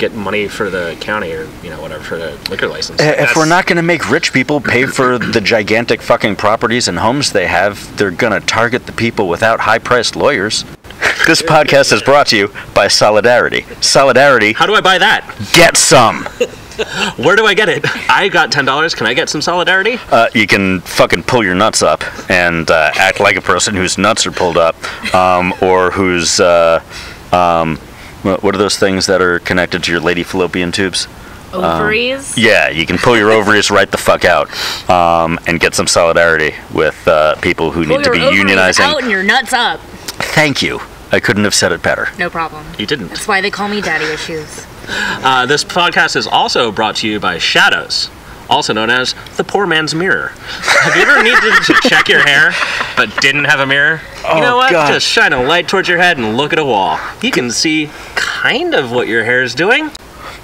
Speaker 3: get money for the county or you know whatever for the liquor license.
Speaker 2: Uh, If
Speaker 3: That's-
Speaker 2: we're not going to make rich people pay for the gigantic fucking properties and homes they have, they're going to target the people without high priced lawyers. This podcast is brought to you by Solidarity. Solidarity,
Speaker 3: how do I buy that?
Speaker 2: get some.
Speaker 3: Where do I get it? I got ten dollars. Can I get some solidarity?
Speaker 2: Uh, you can fucking pull your nuts up and uh, act like a person whose nuts are pulled up, um, or whose uh, um, what what are those things that are connected to your lady fallopian tubes?
Speaker 4: Ovaries.
Speaker 2: Yeah, you can pull your ovaries right the fuck out um, and get some solidarity with uh, people who
Speaker 4: Pull
Speaker 2: need to
Speaker 4: your
Speaker 2: be
Speaker 4: ovaries
Speaker 2: unionizing.
Speaker 4: out and your nuts up.
Speaker 2: Thank you. I couldn't have said it better.
Speaker 4: No problem.
Speaker 3: You didn't.
Speaker 4: That's why they call me daddy issues.
Speaker 3: Uh, this podcast is also brought to you by Shadows, also known as the poor man's mirror. Have you ever needed to check your hair but didn't have a mirror? you oh, know
Speaker 2: Oh,
Speaker 3: what?
Speaker 2: God.
Speaker 3: Just shine a light towards your head and look at a wall. You can see kind of what your hair is doing.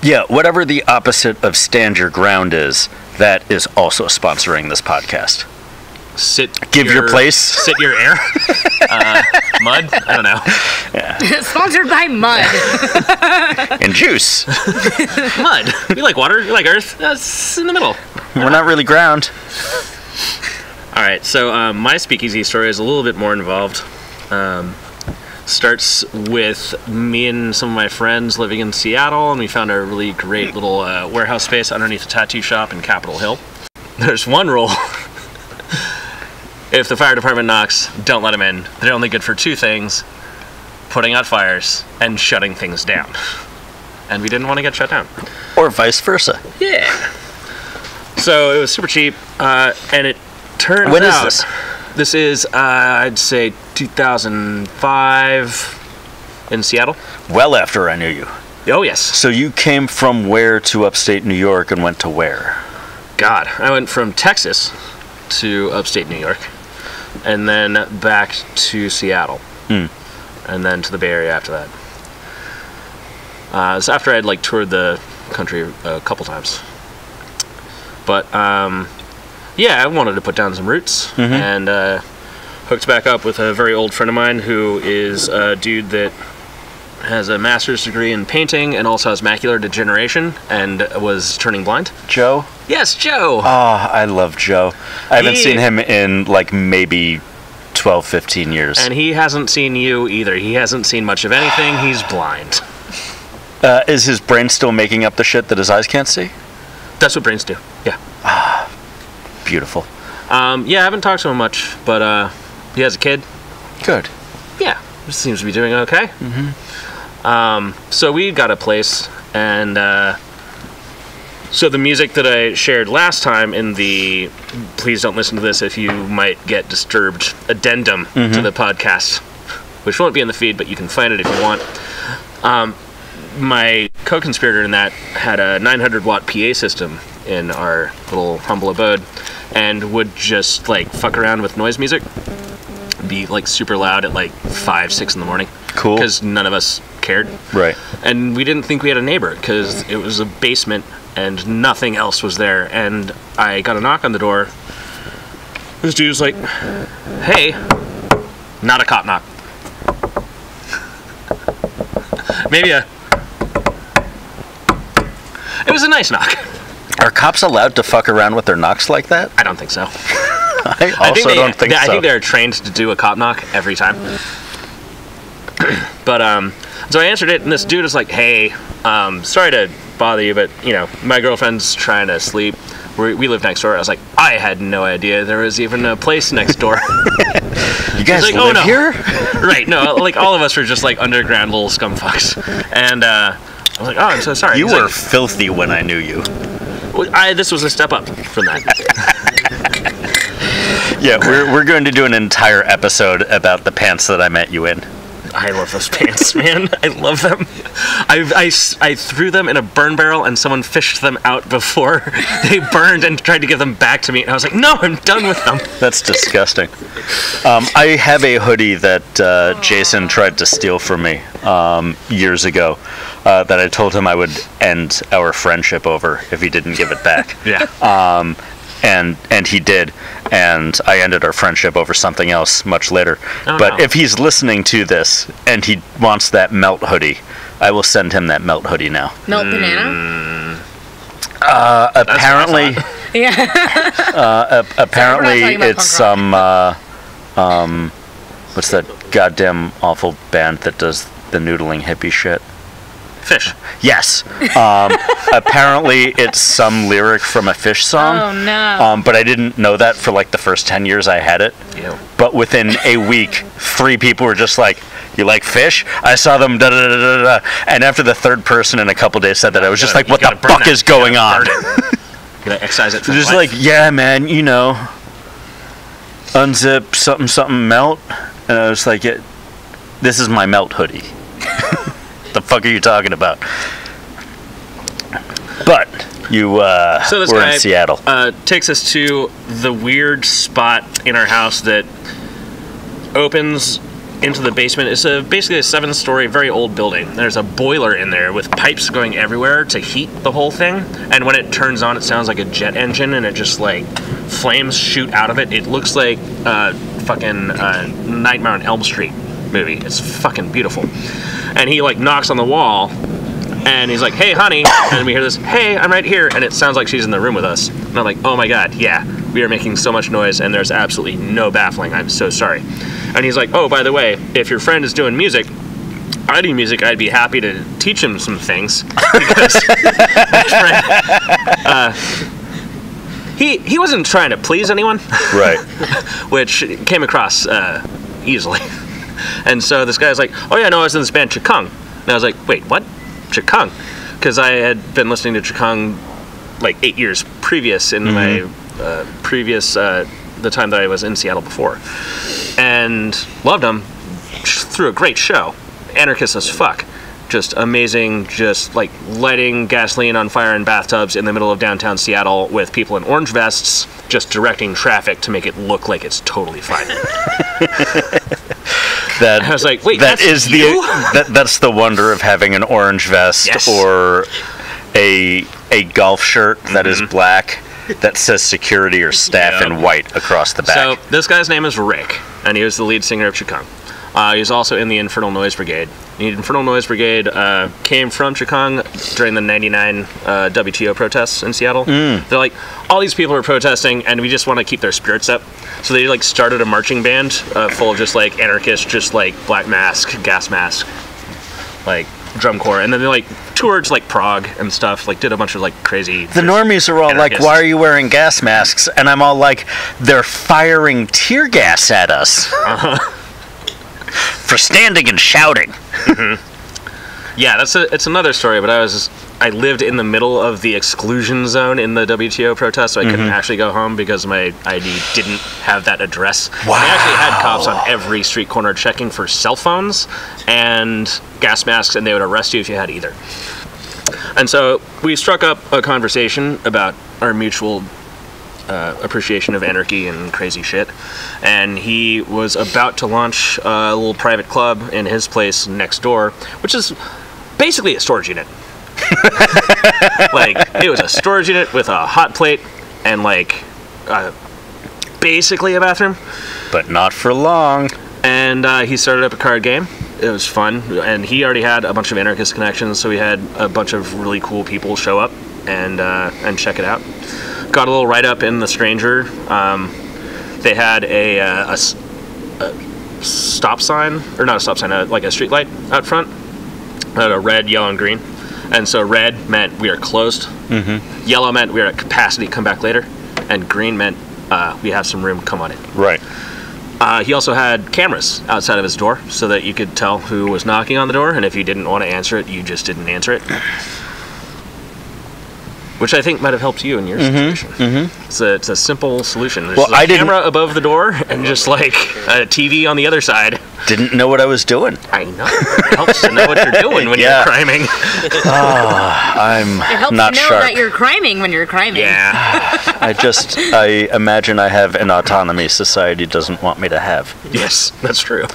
Speaker 2: Yeah, whatever the opposite of stand your ground is, that is also sponsoring this podcast.
Speaker 3: Sit.
Speaker 2: Give your place.
Speaker 3: Sit your air. uh, mud. I don't know.
Speaker 4: Sponsored by Mud.
Speaker 2: And juice.
Speaker 3: Mud. You like water. You like earth. That's in the middle.
Speaker 2: We're not really ground.
Speaker 3: All right, so um, my speakeasy story is a little bit more involved. Um, starts with me and some of my friends living in Seattle, and we found a really great little uh, warehouse space underneath a tattoo shop in Capitol Hill. There's one rule. If the fire department knocks, don't let them in. They're only good for two things putting out fires and shutting things down. And we didn't want to get shut down.
Speaker 2: Or vice versa.
Speaker 3: Yeah. So it was super cheap, uh, and it turns
Speaker 2: When is
Speaker 3: out
Speaker 2: this?
Speaker 3: this is uh, I'd say 2005 in Seattle.
Speaker 2: Well after I knew you.
Speaker 3: Oh yes,
Speaker 2: So you came from where to upstate New York and went to where?
Speaker 3: God, I went from Texas to upstate New York, and then back to Seattle,
Speaker 2: Hmm.
Speaker 3: and then to the Bay Area after that. Uh, it's after I'd like toured the country a couple times, but um, yeah, I wanted to put down some roots
Speaker 2: Mm-hmm.
Speaker 3: and uh, hooked back up with a very old friend of mine who is a dude that has a master's degree in painting and also has macular degeneration and was turning blind.
Speaker 2: Joe?
Speaker 3: Yes, Joe.
Speaker 2: Oh, I love Joe. I haven't
Speaker 3: He-
Speaker 2: seen him in like maybe 12, 15 years.
Speaker 3: And he hasn't seen you either. He hasn't seen much of anything. He's blind.
Speaker 2: Uh, is his brain still making up the shit that his eyes can't see?
Speaker 3: That's what brains do. Yeah.
Speaker 2: Ah, Beautiful.
Speaker 3: Um, yeah, I haven't talked to him much, but uh, he has a kid.
Speaker 2: Good.
Speaker 3: Yeah, seems to be doing okay. Mm-hmm. Um, so we got a place, and uh, so the music that I shared last time in the "Please don't listen to this if you might get disturbed" addendum to the podcast, which won't be in the feed, but you can find it if you want. Um, my co-conspirator in that had a 900 watt PA system in our little humble abode, and would just like fuck around with noise music be like super loud at like five, six in the morning.
Speaker 2: Cool.
Speaker 3: Because none of us cared.
Speaker 2: Right.
Speaker 3: And we didn't think we had a neighbor because it was a basement and nothing else was there. And I got a knock on the door. This dude was like, hey, not a cop knock. Maybe a. It was a nice knock.
Speaker 2: Are cops allowed to fuck around with their knocks like that?
Speaker 3: I don't think so.
Speaker 2: I also
Speaker 3: I think they,
Speaker 2: don't think
Speaker 3: I
Speaker 2: so.
Speaker 3: think they're trained to do a cop knock every time. but um, so I answered it, and this dude is like, "Hey, um, sorry to bother you, but you know, my girlfriend's trying to sleep. We, we live next door." I was like, "I had no idea there was even a place next door."
Speaker 2: you guys
Speaker 3: like,
Speaker 2: live
Speaker 3: oh, no.
Speaker 2: here?
Speaker 3: right? No, like all of us were just like underground little scum fucks, and uh, I was like, "Oh, I'm so sorry."
Speaker 2: You
Speaker 3: He's
Speaker 2: were
Speaker 3: like,
Speaker 2: filthy when I knew you.
Speaker 3: I, this was a step up from that.
Speaker 2: Yeah, we're, we're going to do an entire episode about the pants that I met you in.
Speaker 3: I love those pants, man. I love them. I threw them in a burn barrel and someone fished them out before they burned and tried to give them back to me. And I was like, no, I'm done with them.
Speaker 2: That's disgusting. Um, I have a hoodie that uh, Jason tried to steal from me um, years ago. Uh, that I told him I would end our friendship over if he didn't give it back.
Speaker 3: Yeah.
Speaker 2: And and he did and i ended our friendship over something else much later
Speaker 3: Oh,
Speaker 2: but
Speaker 3: no.
Speaker 2: if he's listening to this and he wants that melt hoodie i will send him that melt hoodie now
Speaker 4: Melt
Speaker 3: Mm.
Speaker 4: banana.
Speaker 2: uh, apparently
Speaker 4: Yeah.
Speaker 2: apparently
Speaker 4: talking about
Speaker 2: it's some uh, um what's that goddamn awful band that does the noodling hippie shit
Speaker 3: Phish.
Speaker 2: yes um, apparently it's some lyric from a Phish song
Speaker 4: oh no.
Speaker 2: um, but I didn't know that for like the first 10 years I had it.
Speaker 3: Ew.
Speaker 2: But within a week, three people were just like, You like Phish? I saw them, da da da da da. And after the third person in a couple days said that, I was just
Speaker 3: Gotta-
Speaker 2: like, What the fuck
Speaker 3: that.
Speaker 2: is going on?
Speaker 3: gotta burn it. You gotta excise it from
Speaker 2: Just
Speaker 3: life.
Speaker 2: like, Yeah, man, you know, unzip something, something, melt. And I was like, yeah, This is my melt hoodie. the fuck are you talking about? But you uh,
Speaker 3: So this
Speaker 2: were
Speaker 3: guy
Speaker 2: in Seattle.
Speaker 3: uh, takes us to the weird spot in our house that opens into the basement. It's a basically a seven-story, very old building. There's a boiler in there with pipes going everywhere to heat the whole thing. And when it turns on, it sounds like a jet engine, and it just like flames shoot out of it. It looks like uh, fucking uh, Nightmare on Elm Street movie. It's fucking beautiful. And he like knocks on the wall, and he's like, "Hey, honey," and we hear this, "Hey, I'm right here," and it sounds like she's in the room with us. And I'm like, "Oh my god, yeah, we are making so much noise, and there's absolutely no baffling. I'm so sorry." And he's like, "Oh, by the way, if your friend is doing music." I do music. I'd be happy to teach him some things because my friend, uh, he he wasn't trying to please anyone
Speaker 2: right.
Speaker 3: which came across uh, easily. And so this guy's like, "Oh yeah, no, I was in this band Chikung," and I was like, "Wait, what? Chikung?" Because I had been listening to Chikung like eight years previous in my uh, previous uh, the time that I was in Seattle before, and loved them. Threw a great show, anarchist as fuck. Just amazing, just like lighting gasoline on fire in bathtubs in the middle of downtown Seattle with people in orange vests, just directing traffic to make it look like it's totally fine.
Speaker 2: That
Speaker 3: I was like, wait,
Speaker 2: that
Speaker 3: that's
Speaker 2: is the that, that's the wonder of having an orange vest
Speaker 3: Yes.
Speaker 2: or a a golf shirt that is
Speaker 3: Mm-hmm.
Speaker 2: black that says security or staff
Speaker 3: Yep.
Speaker 2: in white across the back.
Speaker 3: So this guy's name is Rick, and he was the lead singer of Chikung. Uh, he's also in the Infernal Noise Brigade. The Infernal Noise Brigade uh, came from Chikung during the '99 uh, WTO protests in Seattle.
Speaker 2: Mm.
Speaker 3: They're like, all these people are protesting, and we just want to keep their spirits up. So they like started a marching band uh, full of just like anarchists, just like Black Mask, Gas Mask, like drum corps, and then they like toured like Prague and stuff. Like did a bunch of like crazy.
Speaker 2: The normies are all like, "Why are you wearing gas masks?" And I'm all like, "They're firing tear gas at us for standing and shouting." Mm-hmm.
Speaker 3: Yeah, that's a, it's another story. But I was I lived in the middle of the exclusion zone in the WTO protest, so I couldn't mm-hmm. actually go home because my ID didn't have that address. Wow. They actually had cops on every street corner checking for cell phones and gas masks, and they would arrest you if you had either. And so we struck up a conversation about our mutual uh, appreciation of anarchy and crazy shit. And he was about to launch a little private club in his place next door, which is basically a storage unit. like it was a storage unit with a hot plate and like uh, basically a bathroom.
Speaker 2: But not for long.
Speaker 3: And uh, he started up a card game. It was fun, and he already had a bunch of anarchist connections, so we had a bunch of really cool people show up and uh, and check it out. Got a little write up in the Stranger. Um, they had a, uh, a a stop sign, or not a stop sign, uh like a street light out front. A red, yellow, and green. And so red meant we are closed. Mm-hmm. Yellow meant we are at capacity, come back later. And green meant uh, we have some room, come on in.
Speaker 2: Right.
Speaker 3: Uh, he also had cameras outside of his door so that you could tell who was knocking on the door, and if you didn't want to answer it, you just didn't answer it. Which I think might have helped you in your situation. Mm-hmm. It's, a, it's a simple solution. There's
Speaker 2: Well,
Speaker 3: a
Speaker 2: I didn't-
Speaker 3: camera above the door and just like a TV on the other side.
Speaker 2: Didn't know what I was doing.
Speaker 3: I know. It helps to know what you're doing when
Speaker 2: Yeah.
Speaker 3: you're criming.
Speaker 2: I'm
Speaker 4: It helps
Speaker 2: not
Speaker 4: you know
Speaker 2: sharp.
Speaker 4: that you're criming when you're criming.
Speaker 3: Yeah.
Speaker 2: I just I imagine I have an autonomy society doesn't want me to have.
Speaker 3: Yes, that's true.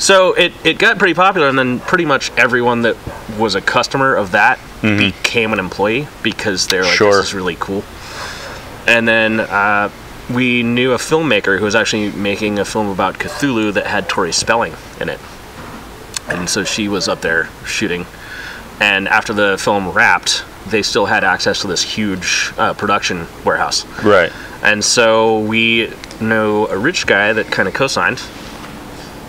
Speaker 3: So it, it got pretty popular, and then pretty much everyone that was a customer of that became an employee because they're like,
Speaker 2: Sure.
Speaker 3: this is really cool. And then uh, we knew a filmmaker who was actually making a film about Cthulhu that had Tori Spelling in it. And so she was up there shooting. And after the film wrapped, they still had access to this huge uh, production warehouse.
Speaker 2: Right.
Speaker 3: And so we know a rich guy that kind of co-signed.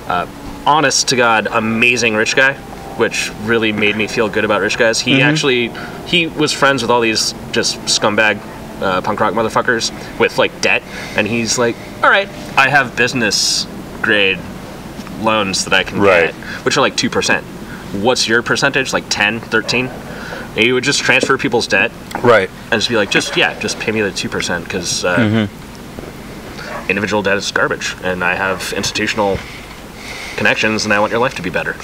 Speaker 3: Uh, honest to God, amazing rich guy, which really made me feel good about rich guys. He actually he was friends with all these just scumbag uh, punk rock motherfuckers with like debt, and he's like, all right, I have business grade loans that I can
Speaker 2: Right.
Speaker 3: get, which are like two percent. What's your percentage? Like 10, 13? And he would just transfer people's debt
Speaker 2: Right.
Speaker 3: and just be like, just yeah, just pay me the two percent because uh, individual debt is garbage, and I have institutional connections, and I want your life to be better.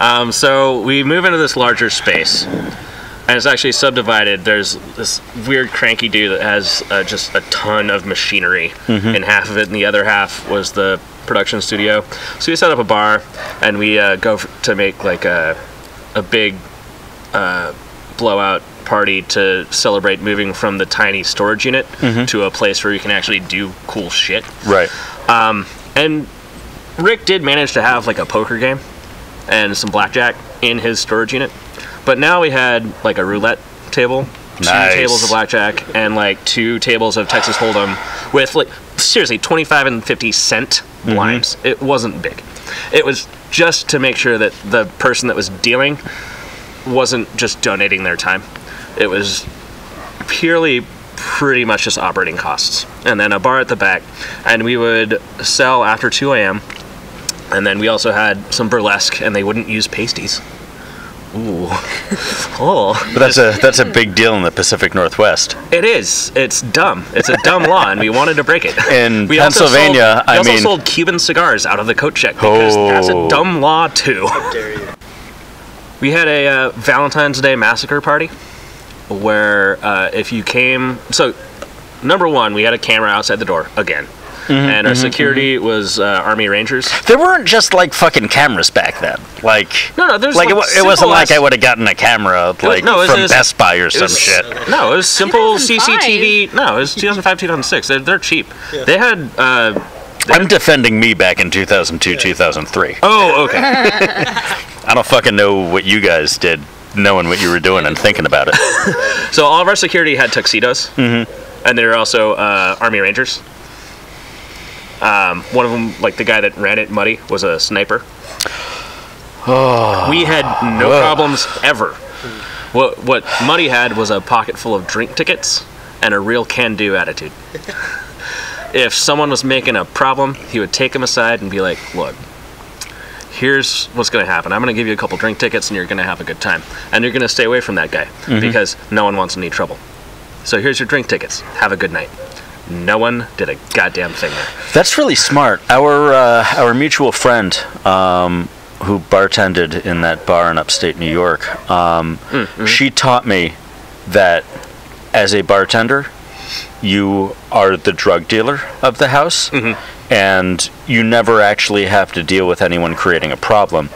Speaker 3: Um, so we move into this larger space, and it's actually subdivided. There's this weird cranky dude that has uh, just a ton of machinery in half of it, and the other half was the production studio. So we set up a bar, and we uh, go f- to make like a a big uh, blowout party to celebrate moving from the tiny storage unit to a place where you can actually do cool shit.
Speaker 2: Right.
Speaker 3: And Rick did manage to have like a poker game and some blackjack in his storage unit. But now we had like a roulette table, two
Speaker 2: Nice.
Speaker 3: tables of blackjack, and like two tables of Texas Hold'em with like seriously 25 and 50 cent mm-hmm. blinds. It wasn't big. It was just to make sure that the person that was dealing wasn't just donating their time. It was purely pretty much just operating costs. And then a bar at the back. And we would sell after 2 a.m. And then we also had some burlesque, and they wouldn't use pasties. Ooh. oh.
Speaker 2: But that's a that's a big deal in the Pacific Northwest.
Speaker 3: It is. It's dumb. It's a dumb law, and we wanted to break it.
Speaker 2: In
Speaker 3: we also
Speaker 2: Pennsylvania,
Speaker 3: sold, we
Speaker 2: I
Speaker 3: also
Speaker 2: mean-
Speaker 3: sold Cuban cigars out of the coat check because that's a
Speaker 2: Oh.
Speaker 3: dumb law too. We had a uh, Valentine's Day massacre party where uh, if you came, so number one, we had a camera outside the door again,
Speaker 2: Mm-hmm,
Speaker 3: and our security was uh, Army Rangers.
Speaker 2: There weren't just like fucking cameras back then. Like
Speaker 3: No, no, there's
Speaker 2: like, it,
Speaker 3: like
Speaker 2: wa- it wasn't
Speaker 3: simple
Speaker 2: like I would have gotten a camera like
Speaker 3: no, it was-
Speaker 2: from
Speaker 3: was-
Speaker 2: Best Buy or some
Speaker 3: was-
Speaker 2: shit.
Speaker 3: No, it was simple CCTV. No, it was 2005, 2006. They're, they're cheap. They had. Uh,
Speaker 2: I'm defending me back in 2002, 2003.
Speaker 3: oh, okay.
Speaker 2: I don't fucking know what you guys did, knowing what you were doing and thinking about it.
Speaker 3: So all of our security had tuxedos, mm-hmm. and they were also uh, Army Rangers. Um, one of them, like the guy that ran it, Muddy, was a sniper. we had no problems ever. What what Muddy had was a pocket full of drink tickets and a real can-do attitude. if someone was making a problem, he would take them aside and be like, "Look, here's what's going to happen. I'm going to give you a couple drink tickets and you're going to have a good time. And you're going to stay away from that guy because no one wants any trouble. So here's your drink tickets. Have a good night. No one did a goddamn thing there.
Speaker 2: That's really smart. Our uh, our mutual friend um, who bartended in that bar in upstate New York, um, she taught me that as a bartender, you are the drug dealer of the house, and you never actually have to deal with anyone creating a problem.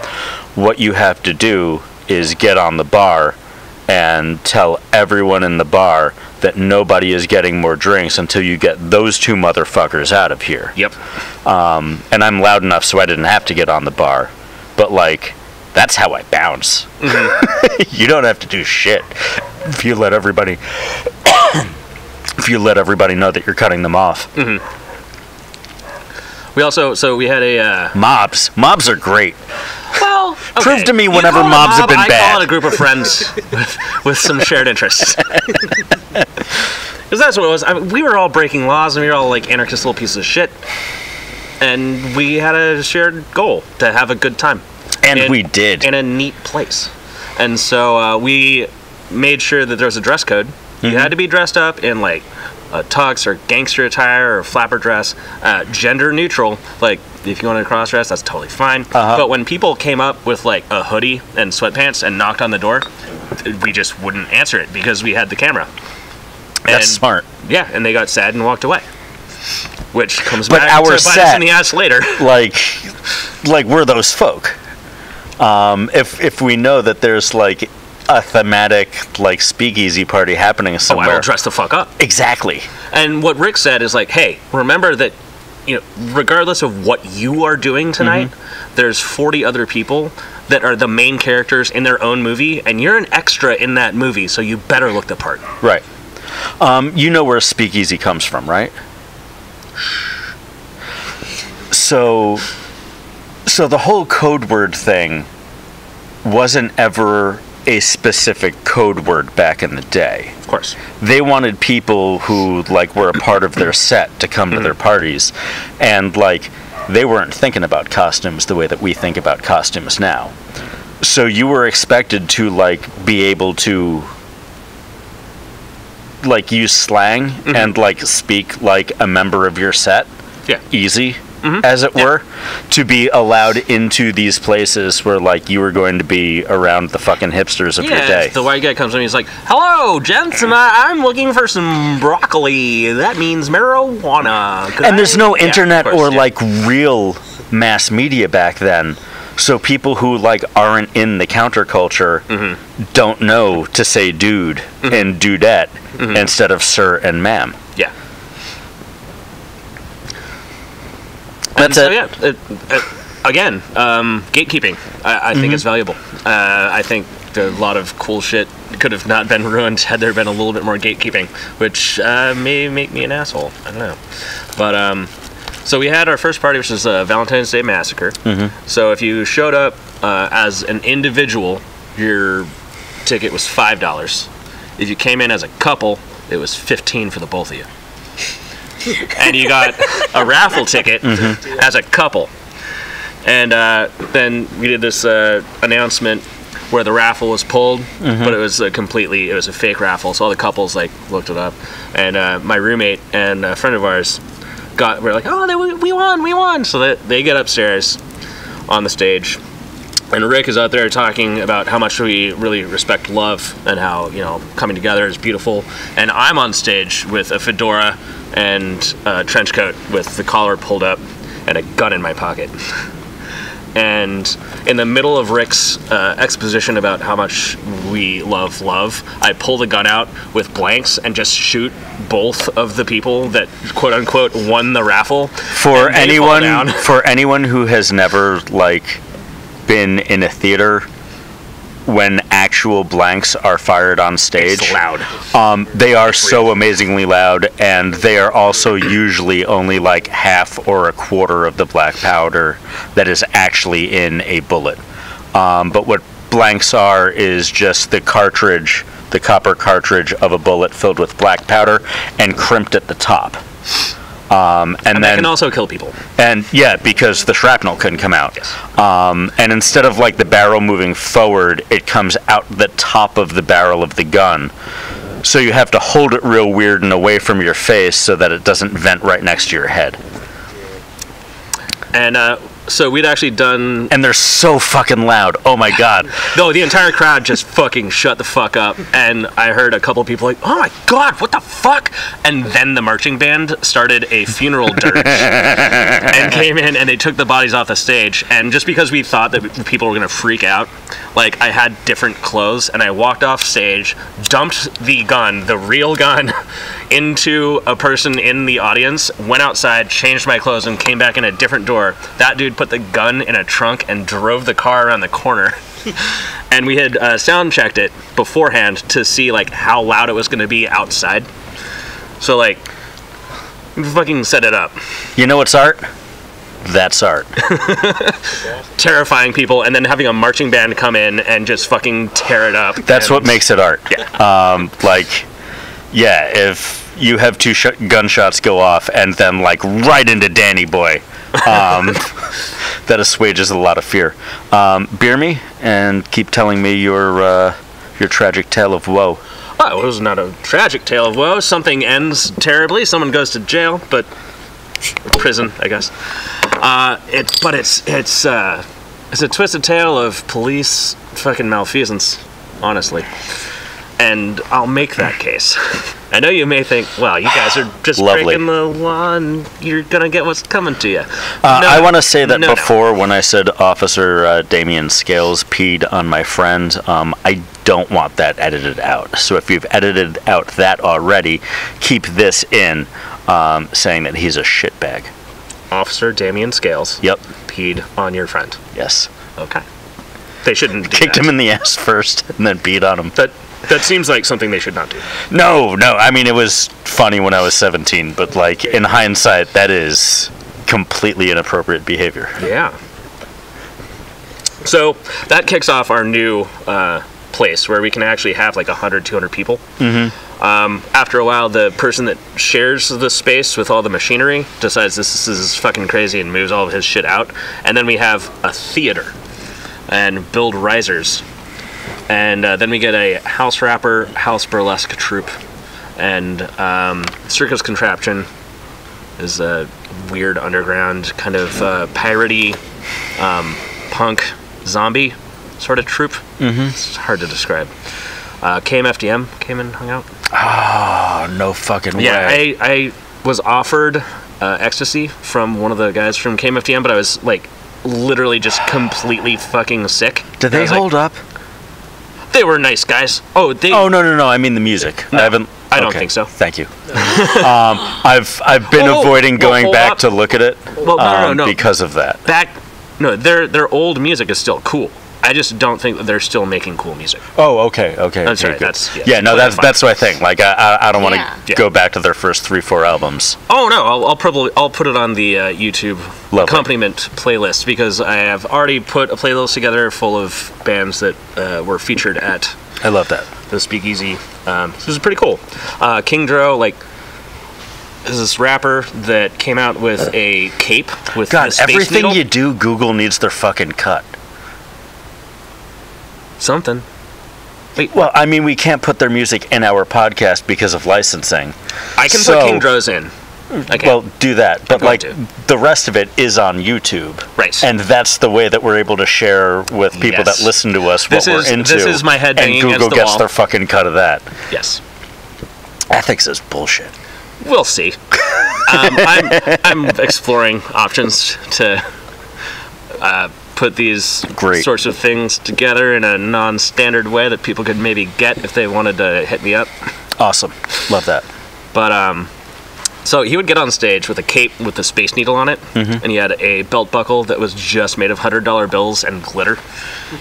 Speaker 2: What you have to do is get on the bar and tell everyone in the bar that nobody is getting more drinks until you get those two motherfuckers out of here.
Speaker 3: Yep.
Speaker 2: Um, and I'm loud enough so I didn't have to get on the bar. But like, that's how I bounce. you don't have to do shit if you let everybody. if you let everybody know that you're cutting them off.
Speaker 3: We also so we had a uh,
Speaker 2: Mobs, mobs are great.
Speaker 3: Okay,
Speaker 2: Prove to me whenever
Speaker 3: call it a
Speaker 2: mobs have
Speaker 3: mob,
Speaker 2: been
Speaker 3: I
Speaker 2: bad.
Speaker 3: call it a group of friends with, with some shared interests. Because that's what it was. I mean, we were all breaking laws and we were all like anarchist little pieces of shit. And we had a shared goal to have a good time.
Speaker 2: And
Speaker 3: in-
Speaker 2: we did.
Speaker 3: in a neat place. And so uh, we made sure that there was a dress code. You
Speaker 2: Mm-hmm.
Speaker 3: had to be dressed up in like a tux or gangster attire or flapper dress, uh, gender neutral. Like if you want to cross dress, that's totally fine.
Speaker 2: Uh-huh.
Speaker 3: But when people came up with like a hoodie and sweatpants and knocked on the door, we just wouldn't answer it because we had the camera.
Speaker 2: That's
Speaker 3: And-
Speaker 2: smart.
Speaker 3: Yeah, and they got sad and walked away. Which comes
Speaker 2: But
Speaker 3: back
Speaker 2: our
Speaker 3: to bite us
Speaker 2: set-
Speaker 3: in the ass later.
Speaker 2: Like, like we're those folk. Um, if if we know that there's like a thematic like speakeasy party happening
Speaker 3: Oh, I
Speaker 2: somewhere,
Speaker 3: will dress the fuck up.
Speaker 2: exactly.
Speaker 3: And what Rick said is like, hey, remember that, you know, regardless of what you are doing tonight, there's 40 other people that are the main characters in their own movie, and you're an extra in that movie, so you better look the part.
Speaker 2: Right. Um, you know where speakeasy comes from, right? So, so the whole code word thing wasn't ever a specific code word back in the day.
Speaker 3: Of course.
Speaker 2: They wanted people who like were a part of their set to come to mm-hmm. their parties, and like they weren't thinking about costumes the way that we think about costumes now. So you were expected to like be able to like use slang mm-hmm. and like speak like a member of your set
Speaker 3: Yeah.
Speaker 2: easy Mm-hmm. as it were to be allowed into these places where like you were going to be around the fucking hipsters of your day
Speaker 3: the white guy comes in, he's like, "Hello, gents, and I- I'm looking for some broccoli. That means marijuana." Could
Speaker 2: and there's
Speaker 3: I-"
Speaker 2: no
Speaker 3: Yeah,
Speaker 2: internet
Speaker 3: course,
Speaker 2: or
Speaker 3: yeah.
Speaker 2: like real mass media back then so people who like aren't in the counterculture
Speaker 3: Mm-hmm.
Speaker 2: don't know to say dude mm-hmm. and dudette mm-hmm. instead of sir and ma'am
Speaker 3: yeah.
Speaker 2: That's
Speaker 3: so
Speaker 2: it
Speaker 3: yeah, it, it, again, um, gatekeeping. I, I think
Speaker 2: Mm-hmm.
Speaker 3: is valuable. Uh, I think a lot of cool shit could have not been ruined had there been a little bit more gatekeeping, which uh, may make me an asshole. I don't know, but um, so we had our first party, which was a Valentine's Day massacre.
Speaker 2: Mm-hmm.
Speaker 3: So if you showed up uh, as an individual, your ticket was five dollars. If you came in as a couple, it was fifteen for the both of you. and you got a raffle ticket as a couple. And uh, then we did this uh, announcement where the raffle was pulled, but it was a completely it was a fake raffle. So all the couples like looked it up, and uh, my roommate and a friend of ours got were like, oh, they, we won, we won. So they, they get upstairs on the stage. And Rick is out there talking about how much we really respect love and how, you know, coming together is beautiful. And I'm on stage with a fedora and a trench coat with the collar pulled up and a gun in my pocket. And in the middle of Rick's uh, exposition about how much we love love, I pull the gun out with blanks and just shoot both of the people that quote unquote won the raffle.
Speaker 2: for
Speaker 3: And they fall
Speaker 2: anyone for anyone who has never like been in a theater when actual blanks are fired on stage
Speaker 3: It's loud.
Speaker 2: um, they are so amazingly loud and they are also usually only like half or a quarter of the black powder that is actually in a bullet Um, but what blanks are is just the cartridge, the copper cartridge of a bullet filled with black powder and crimped at the top. Um, and,
Speaker 3: And
Speaker 2: then
Speaker 3: that can also kill people.
Speaker 2: and yeah, because the shrapnel couldn't come out.
Speaker 3: Yes.
Speaker 2: Um, and instead of like the barrel moving forward, it comes out the top of the barrel of the gun. So you have to hold it real weird and away from your face so that it doesn't vent right next to your head.
Speaker 3: And uh, so we'd actually done.
Speaker 2: And they're so fucking loud. Oh my god.
Speaker 3: No, the entire crowd just fucking shut the fuck up. And I heard a couple people like, oh my god, what the fuck? And then the marching band started a funeral dirge and came in and they took the bodies off the stage. And just because we thought that people were going to freak out, like I had different clothes and I walked off stage, dumped the gun, the real gun, into a person in the audience, went outside, changed my clothes, and came back in a different door. That dude put the gun in a trunk and drove the car around the corner. and we had uh, sound checked it beforehand to see like how loud it was going to be outside. So like, we fucking set it up,
Speaker 2: You know what's art? That's art.
Speaker 3: terrifying people, and then having a marching band come in and just fucking tear it up.
Speaker 2: That's what makes it art.
Speaker 3: Yeah.
Speaker 2: Um, like, yeah, if you have two sh- gunshots go off and then like right into Danny Boy, um, that assuages a lot of fear. Um, beer me and keep telling me your uh, your tragic tale of woe.
Speaker 3: Oh, it was not a tragic tale of woe. Something ends terribly. Someone goes to jail, but prison, I guess. Uh, it, but it's it's uh, it's a twisted tale of police fucking malfeasance, honestly. And I'll make that case. I know you may think, well, you guys are just
Speaker 2: Lovely.
Speaker 3: breaking the law, and you're gonna get what's coming to you.
Speaker 2: Uh,
Speaker 3: No,
Speaker 2: I want to say that
Speaker 3: no, no.
Speaker 2: before, when I said Officer uh, Damien Scales peed on my friend, um, I don't want that edited out. So if you've edited out that already, keep this in, um, saying that he's a shitbag.
Speaker 3: Officer Damien Scales
Speaker 2: Yep.
Speaker 3: peed on your friend.
Speaker 2: Yes.
Speaker 3: Okay. They shouldn't do
Speaker 2: Kicked
Speaker 3: that.
Speaker 2: him in the ass first and then beat on him.
Speaker 3: That that seems like something they should not do.
Speaker 2: No, no. I mean, it was funny when I was 17, but like in hindsight, that is completely inappropriate behavior.
Speaker 3: Yeah. So that kicks off our new uh, place where we can actually have like 100, 200 people. Mm-hmm. Um, after a while, the person that shares the space with all the machinery decides this is fucking crazy and moves all of his shit out. And then we have a theater and build risers. And uh, then we get a house rapper, house burlesque troupe, and um, circus contraption is a weird underground kind of uh, piratey um, punk zombie sort of troupe. Mm-hmm. It's hard to describe. Uh, KMFDM came and hung out.
Speaker 2: Oh, no fucking
Speaker 3: Yeah,
Speaker 2: way.
Speaker 3: I, I was offered uh, ecstasy from one of the guys from KMFDM, but I was like literally just completely fucking sick.
Speaker 2: Did they
Speaker 3: was like,
Speaker 2: hold up?
Speaker 3: They were nice guys. Oh, they.
Speaker 2: Oh no no no! I mean the music. I haven't.
Speaker 3: I don't
Speaker 2: okay,
Speaker 3: think so.
Speaker 2: Thank you. um, I've I've been
Speaker 3: Oh,
Speaker 2: avoiding going
Speaker 3: hold
Speaker 2: back
Speaker 3: up.
Speaker 2: to look at it.
Speaker 3: Well, no, no,
Speaker 2: um,
Speaker 3: no.
Speaker 2: because of that.
Speaker 3: back. No, their their old music is still cool. I just don't think that they're still making cool music.
Speaker 2: Oh, okay, okay.
Speaker 3: That's
Speaker 2: okay,
Speaker 3: right,
Speaker 2: good.
Speaker 3: that's- yeah,
Speaker 2: yeah, no, that's
Speaker 3: clarify.
Speaker 2: that's my thing. Like, I I, I don't want to
Speaker 4: Yeah.
Speaker 3: Yeah.
Speaker 2: go back to their first three four albums.
Speaker 3: Oh no, I'll, I'll probably I'll put it on the uh, YouTube
Speaker 2: Lovely.
Speaker 3: accompaniment playlist because I have already put a playlist together full of bands that uh, were featured at
Speaker 2: I love that.
Speaker 3: the Speakeasy. Um, this is pretty cool. Uh, King Dro, like, is this rapper that came out with a cape with
Speaker 2: God,
Speaker 3: the space
Speaker 2: everything
Speaker 3: needle?
Speaker 2: you do, Google needs their fucking cut.
Speaker 3: Something.
Speaker 2: Well, I mean, we can't put their music in our podcast because of licensing.
Speaker 3: I can
Speaker 2: So-
Speaker 3: put King Dro's in. Okay.
Speaker 2: Well, do that, but like
Speaker 3: to.
Speaker 2: the rest of it is on YouTube,
Speaker 3: Right.
Speaker 2: And that's the way that we're able to share with people
Speaker 3: Yes.
Speaker 2: that listen to us
Speaker 3: This
Speaker 2: what
Speaker 3: is-
Speaker 2: we're into.
Speaker 3: this is my head
Speaker 2: and Google
Speaker 3: the
Speaker 2: gets
Speaker 3: wall.
Speaker 2: their fucking cut of that.
Speaker 3: yes.
Speaker 2: Ethics is bullshit.
Speaker 3: We'll see. um, I'm, I'm exploring options to uh, put these
Speaker 2: Great.
Speaker 3: sorts of things together in a non-standard way that people could maybe get if they wanted to hit me up.
Speaker 2: Awesome, love that.
Speaker 3: But um, so he would get on stage with a cape with a space needle on it, and he had a belt buckle that was just made of hundred dollar bills and glitter,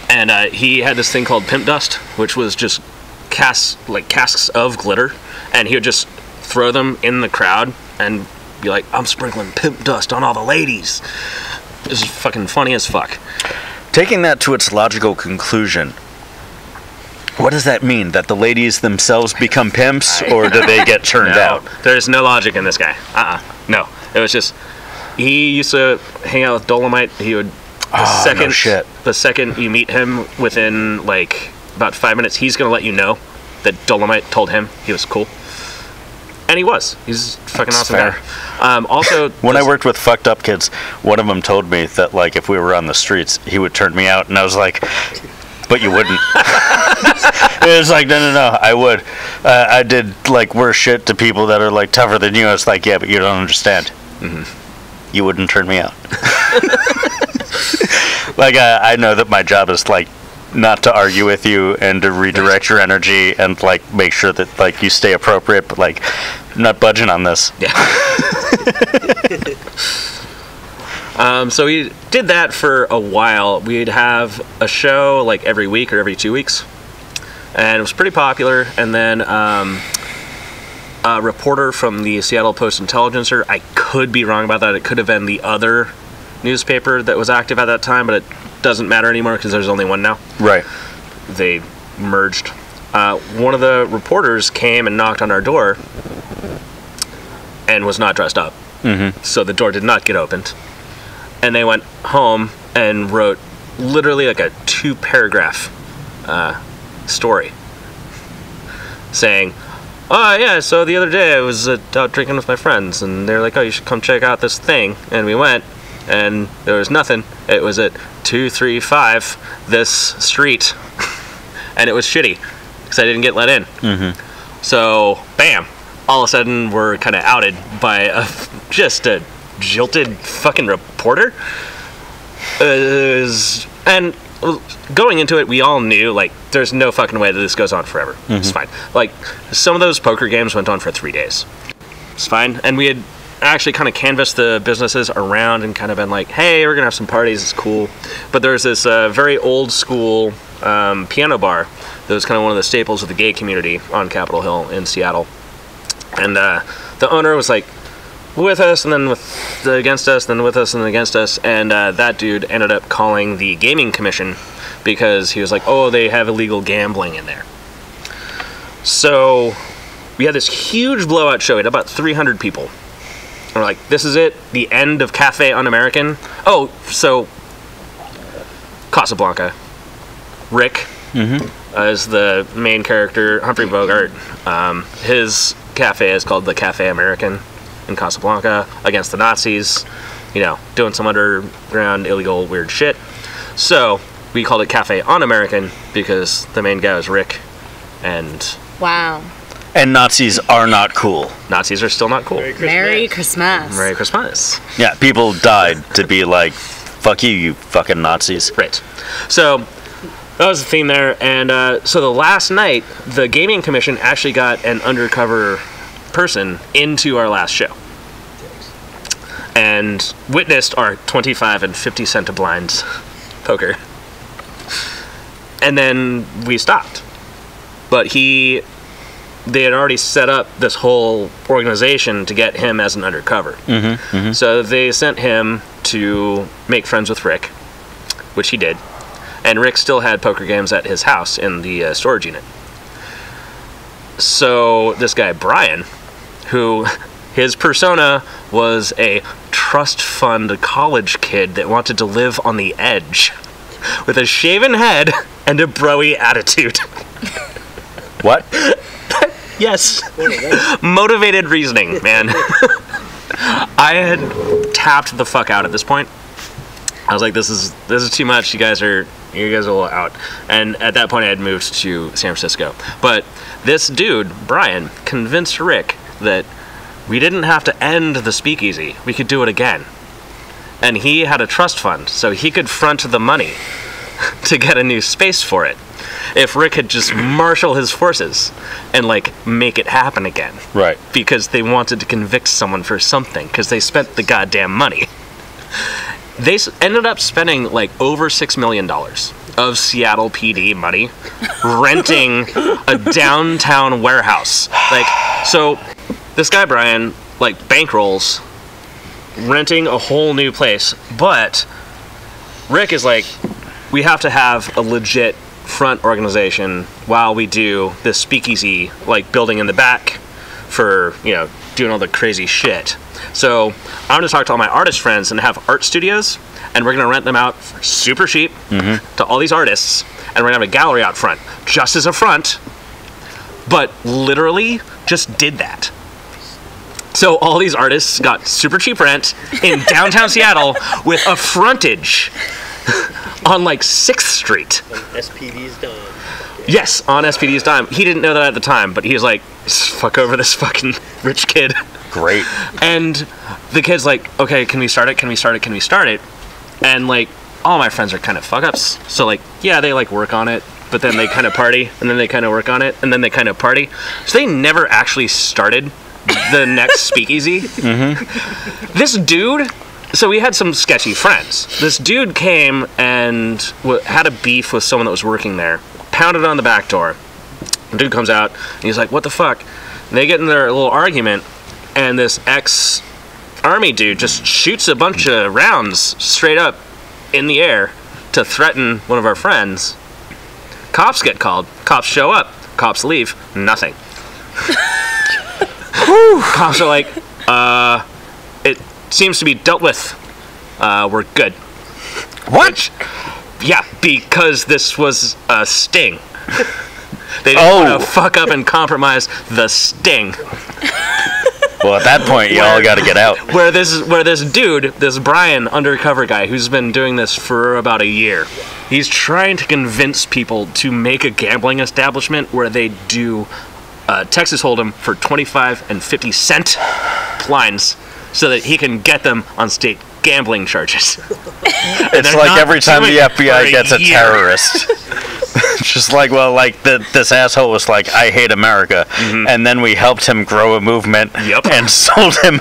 Speaker 3: and uh, he had this thing called pimp dust, which was just casks like casks of glitter, and he would just throw them in the crowd and be like, "I'm sprinkling pimp dust on all the ladies." This is fucking funny as fuck.
Speaker 2: Taking that to its logical conclusion, what does that mean? That the ladies themselves become pimps, or do they get turned
Speaker 3: No,
Speaker 2: out?
Speaker 3: There's no logic in this guy. Uh-uh. No. It was just he used to hang out with Dolomite. He would the
Speaker 2: Oh, no
Speaker 3: second
Speaker 2: shit.
Speaker 3: the second you meet him within like about five minutes, he's gonna let you know that Dolomite told him he was cool. And he was. He's fucking
Speaker 2: That's
Speaker 3: awesome
Speaker 2: fair.
Speaker 3: guy. Um, also,
Speaker 2: When I worked with fucked up kids, one of them told me that like if we were on the streets, he would turn me out, and I was like, "But you wouldn't." it was like, "No, no, no, I would." Uh, I did like worse shit to people that are like tougher than you. I was like, "Yeah, but you don't understand. You wouldn't turn me out." like I, I know that my job is like not to argue with you and to redirect your energy and like make sure that like you stay appropriate, but like I'm not budging on this.
Speaker 3: Um, so we did that for a while. We'd have a show like every week or every two weeks, and it was pretty popular. And then um, a reporter from the Seattle Post Intelligencer. I could be wrong about that. It could have been the other newspaper that was active at that time, but it doesn't matter anymore because there's only one now.
Speaker 2: Right.
Speaker 3: They merged. Uh, one of the reporters came and knocked on our door and was not dressed up. Mm-hmm. So the door did not get opened. And they went home and wrote literally like a two paragraph uh, story saying, Oh, yeah, so the other day I was uh, out drinking with my friends, and they're like, Oh, you should come check out this thing. And we went, and there was nothing. It was at 235 this street, and it was shitty because I didn't get let in. Mm-hmm. So, bam, all of a sudden we're kind of outed by a, just a jilted fucking reporter. Is and going into it, we all knew like there's no fucking way that this goes on forever. It's fine. Like some of those poker games went on for three days. It's fine, and we had actually kind of canvassed the businesses around and kind of been like, hey, we're gonna have some parties. It's cool. But there's this uh, very old school um, piano bar that was kind of one of the staples of the gay community on Capitol Hill in Seattle, and uh, the owner was like with us and then with the against us then with us and then against us and uh, that dude ended up calling the gaming commission because he was like oh they have illegal gambling in there so we had this huge blowout show we had about 300 people we're like this is it? The end of cafe un-american? Oh so casablanca. Rick uh, is the main character humphrey bogart. Um, his cafe is called the cafe american in Casablanca against the Nazis, you know, doing some underground illegal weird shit. So we called it Cafe Un American because the main guy was Rick, and
Speaker 4: Wow.
Speaker 2: And Nazis are not cool.
Speaker 3: Nazis are still not cool.
Speaker 4: Merry Christmas.
Speaker 3: Merry Christmas.
Speaker 2: Yeah, people died to be like, fuck you, you fucking Nazis.
Speaker 3: Right. So that was the theme there, and uh, so the last night, the gaming commission actually got an undercover person into our last show and witnessed our 25 and 50 cent a blinds poker and then we stopped but he they had already set up this whole organization to get him as an undercover so they sent him to make friends with rick which he did and rick still had poker games at his house in the uh, storage unit so this guy brian who his persona was a trust fund college kid that wanted to live on the edge with a shaven head and a broy attitude.
Speaker 2: What?
Speaker 3: Yes. Motivated reasoning, man. I had tapped the fuck out at this point. I was like, this is this is too much. You guys are you guys are all out. And at that point I had moved to San Francisco. But this dude, Brian, convinced Rick that we didn't have to end the speakeasy. We could do it again. And he had a trust fund, so he could front the money to get a new space for it. If Rick had just marshal his forces and like make it happen again
Speaker 2: Right.
Speaker 3: because they wanted to convict someone for something because they spent the goddamn money. They s- ended up spending like over six million dollars of Seattle PD money renting a downtown warehouse. Like, so this guy Brian like bankrolls renting a whole new place, but Rick is like, we have to have a legit front organization while we do this speakeasy, like building in the back for, you know, doing all the crazy shit. So I'm gonna talk to all my artist friends and have art studios, and we're gonna rent them out super cheap mm-hmm. to all these artists, and we're gonna have a gallery out front, just as a front, but literally just did that. So all these artists got super cheap rent in downtown Seattle with a frontage on like 6th Street.
Speaker 5: SPD's done.
Speaker 3: Yes, on SPD's dime. He didn't know that at the time, but he was like, fuck over this fucking rich kid.
Speaker 2: Great.
Speaker 3: And the kid's like, okay, can we start it? Can we start it? Can we start it? And like, all my friends are kind of fuck ups. So like, yeah, they like work on it, but then they kind of party, and then they kind of work on it, and then they kind of party. So they never actually started the next speakeasy. Mm-hmm. This dude. So we had some sketchy friends. This dude came and had a beef with someone that was working there. Pounded on the back door. The dude comes out and he's like, "What the fuck?" And they get in their little argument, and this ex army dude just shoots a bunch of rounds straight up in the air to threaten one of our friends. Cops get called. Cops show up. Cops leave. Nothing. Cops are like, uh, seems to be dealt with. Uh, we're good.
Speaker 2: What?
Speaker 3: Yeah, because this was a sting. they didn't
Speaker 2: Oh.
Speaker 3: want to fuck up and compromise the sting.
Speaker 2: Well, at that point, y'all got to get out.
Speaker 3: where this where this dude, this Brian undercover guy who's been doing this for about a year, he's trying to convince people to make a gambling establishment where they do uh, Texas Hold'em for 25 and 50 cent lines so that he can get them on state gambling charges.
Speaker 2: It's
Speaker 3: they're
Speaker 2: like every time the
Speaker 3: doing it for
Speaker 2: FBI gets a
Speaker 3: year.
Speaker 2: terrorist. Just like, well, like the, this asshole was like, I hate America, and then we helped him grow a movement
Speaker 3: Mm-hmm. Yep.
Speaker 2: and sold him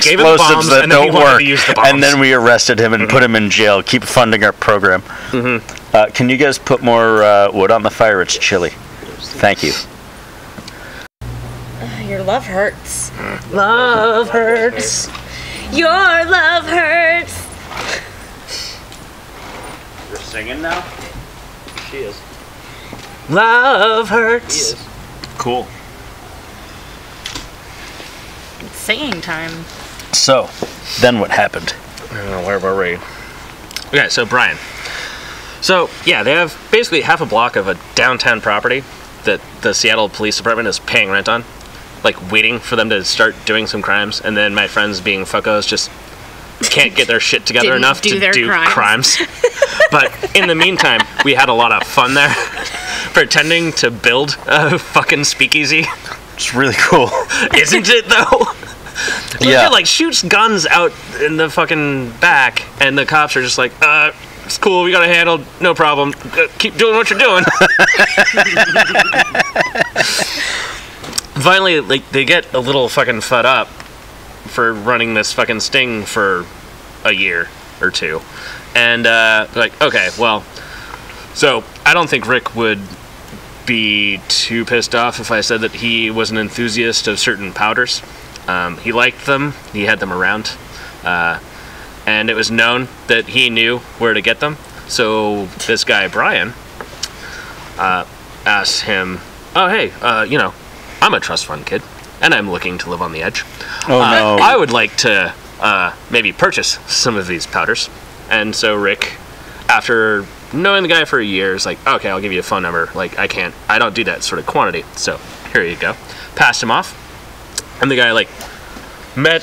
Speaker 3: gave him
Speaker 2: explosives
Speaker 3: bombs,
Speaker 2: that
Speaker 3: and then
Speaker 2: don't work,
Speaker 3: the
Speaker 2: and.
Speaker 3: Mm-hmm.
Speaker 2: then we arrested him and put him in jail. Keep funding our program. Uh, can you guys put more uh, wood on the fire? It's chilly. Thank you.
Speaker 4: Your love hurts.
Speaker 3: Love hurts.
Speaker 4: Your love hurts.
Speaker 2: You're singing now.
Speaker 5: She is.
Speaker 3: Love
Speaker 5: He
Speaker 3: hurts.
Speaker 5: is.
Speaker 2: Cool.
Speaker 4: It's singing time.
Speaker 2: So, then what happened?
Speaker 3: Uh, where were we? Okay, so Brian. So yeah, they have basically half a block of a downtown property that the Seattle Police Department is paying rent on, like waiting for them to start doing some crimes, and then my friends, being fuckos, just can't get their shit together enough
Speaker 4: do
Speaker 3: to
Speaker 4: their
Speaker 3: do
Speaker 4: crimes.
Speaker 3: crimes. but in the meantime, we had a lot of fun there, pretending to build a fucking speakeasy.
Speaker 2: It's really cool.
Speaker 3: Isn't it though?
Speaker 2: Yeah.
Speaker 3: Legit, like shoots guns out in the fucking back, and the cops are just like, uh, it's cool, we got it handled, no problem. Uh, keep doing what you're doing. Finally, like they get a little fucking fed up for running this fucking sting for a year or two, and uh, like, okay, well, so I don't think Rick would be too pissed off if I said that he was an enthusiast of certain powders. Um, he liked them, he had them around, uh, and it was known that he knew where to get them. So this guy, Brian, uh, asked him, Oh, hey, uh, you know, I'm a trust fund kid, and I'm looking to live on the edge.
Speaker 2: Oh
Speaker 3: Uh,
Speaker 2: no.
Speaker 3: I would like to uh, maybe purchase some of these powders. And so Rick, after knowing the guy for a year, is like, okay, I'll give you a phone number. Like, I can't, I don't do that sort of quantity. So here you go. Passed him off. And the guy, like, met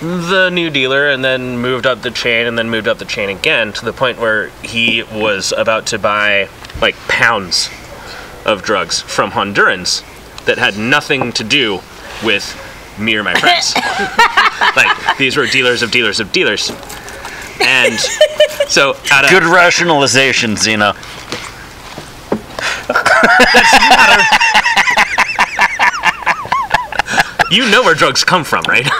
Speaker 3: the new dealer and then moved up the chain and then moved up the chain again to the point where he was about to buy, like, pounds of drugs from Hondurans that had nothing to do with me or my friends. like these were dealers of dealers of dealers. And so out of
Speaker 2: Good rationalization, Xeno.
Speaker 3: you know where drugs come from, right?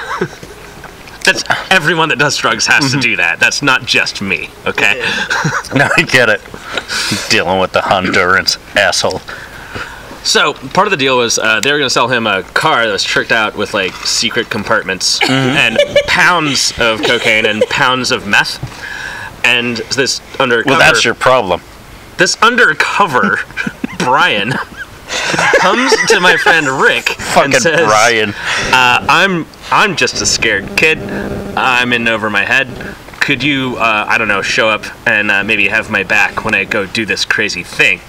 Speaker 3: That's everyone that does drugs has to mm-hmm. do that. That's not just me, okay?
Speaker 2: No, I get it. Dealing with the Hondurans, asshole.
Speaker 3: So part of the deal was uh, they were going to sell him a car that was tricked out with like secret compartments and pounds of cocaine and pounds of meth. and this undercover
Speaker 2: Well, that's your problem.
Speaker 3: this undercover Brian comes to my friend Rick
Speaker 2: Fucking
Speaker 3: and says,
Speaker 2: Brian.
Speaker 3: uh, "I'm I'm just a scared kid. I'm in over my head. Could you, uh, I don't know, show up and uh, maybe have my back when I go do this crazy thing?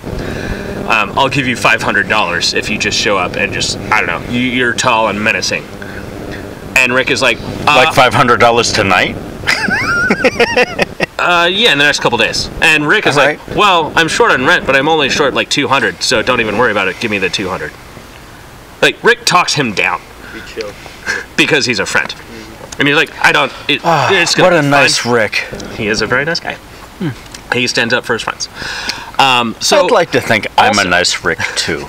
Speaker 3: Um, I'll give you five hundred dollars if you just show up and just I don't know, you, you're tall and menacing." And Rick is like, uh,
Speaker 2: Like five hundred dollars tonight.
Speaker 3: Uh, yeah, in the next couple days. And Rick is
Speaker 2: Alright.
Speaker 3: like, well, I'm short on rent, but I'm only short like 200, so don't even worry about it. Give me the 200. Like Rick talks him down
Speaker 5: Be chill.
Speaker 3: because he's a friend. And he's like, I don't. It, it's gonna
Speaker 2: What a nice
Speaker 3: fine."
Speaker 2: Rick.
Speaker 3: He is a very nice guy. He stands up for his friends. Um, so
Speaker 2: I'd like to think I'm a nice Rick too.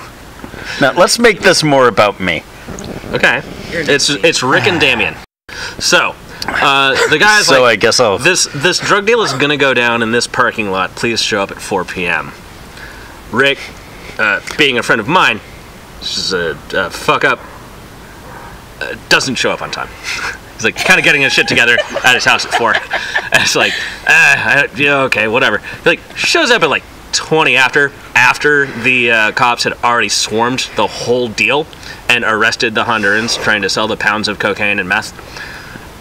Speaker 2: Now let's make this more about me.
Speaker 3: okay, it's it's Rick and Damien. So uh, the guy's
Speaker 2: So
Speaker 3: like,
Speaker 2: I guess I'll.
Speaker 3: this this drug deal is gonna go down in this parking lot. Please show up at 4 p.m. Rick, uh, being a friend of mine, this is a, a fuck up. Uh, doesn't show up on time. He's like kind of getting his shit together at his house at four. And it's like, ah, I- yeah, okay, whatever. He like shows up at like 20 after after the uh, cops had already swarmed the whole deal and arrested the Hondurans trying to sell the pounds of cocaine and meth.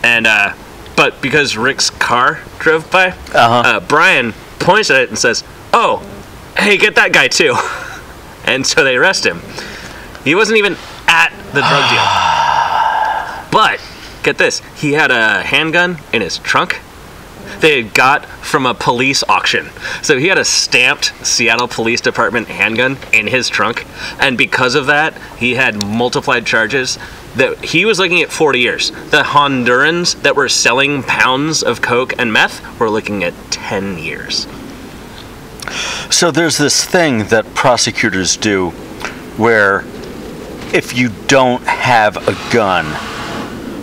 Speaker 3: And uh, but because Rick's car drove by,
Speaker 2: Uh-huh.
Speaker 3: uh, Brian points at it and says, "Oh, hey, get that guy too." and so they arrest him. He wasn't even at the drug deal. But get this, he had a handgun in his trunk. They had got from a police auction. So he had a stamped Seattle Police Department handgun in his trunk, and because of that, he had multiplied charges. That he was looking at 40 years. The Hondurans that were selling pounds of coke and meth were looking at 10 years.
Speaker 2: So there's this thing that prosecutors do where if you don't have a gun,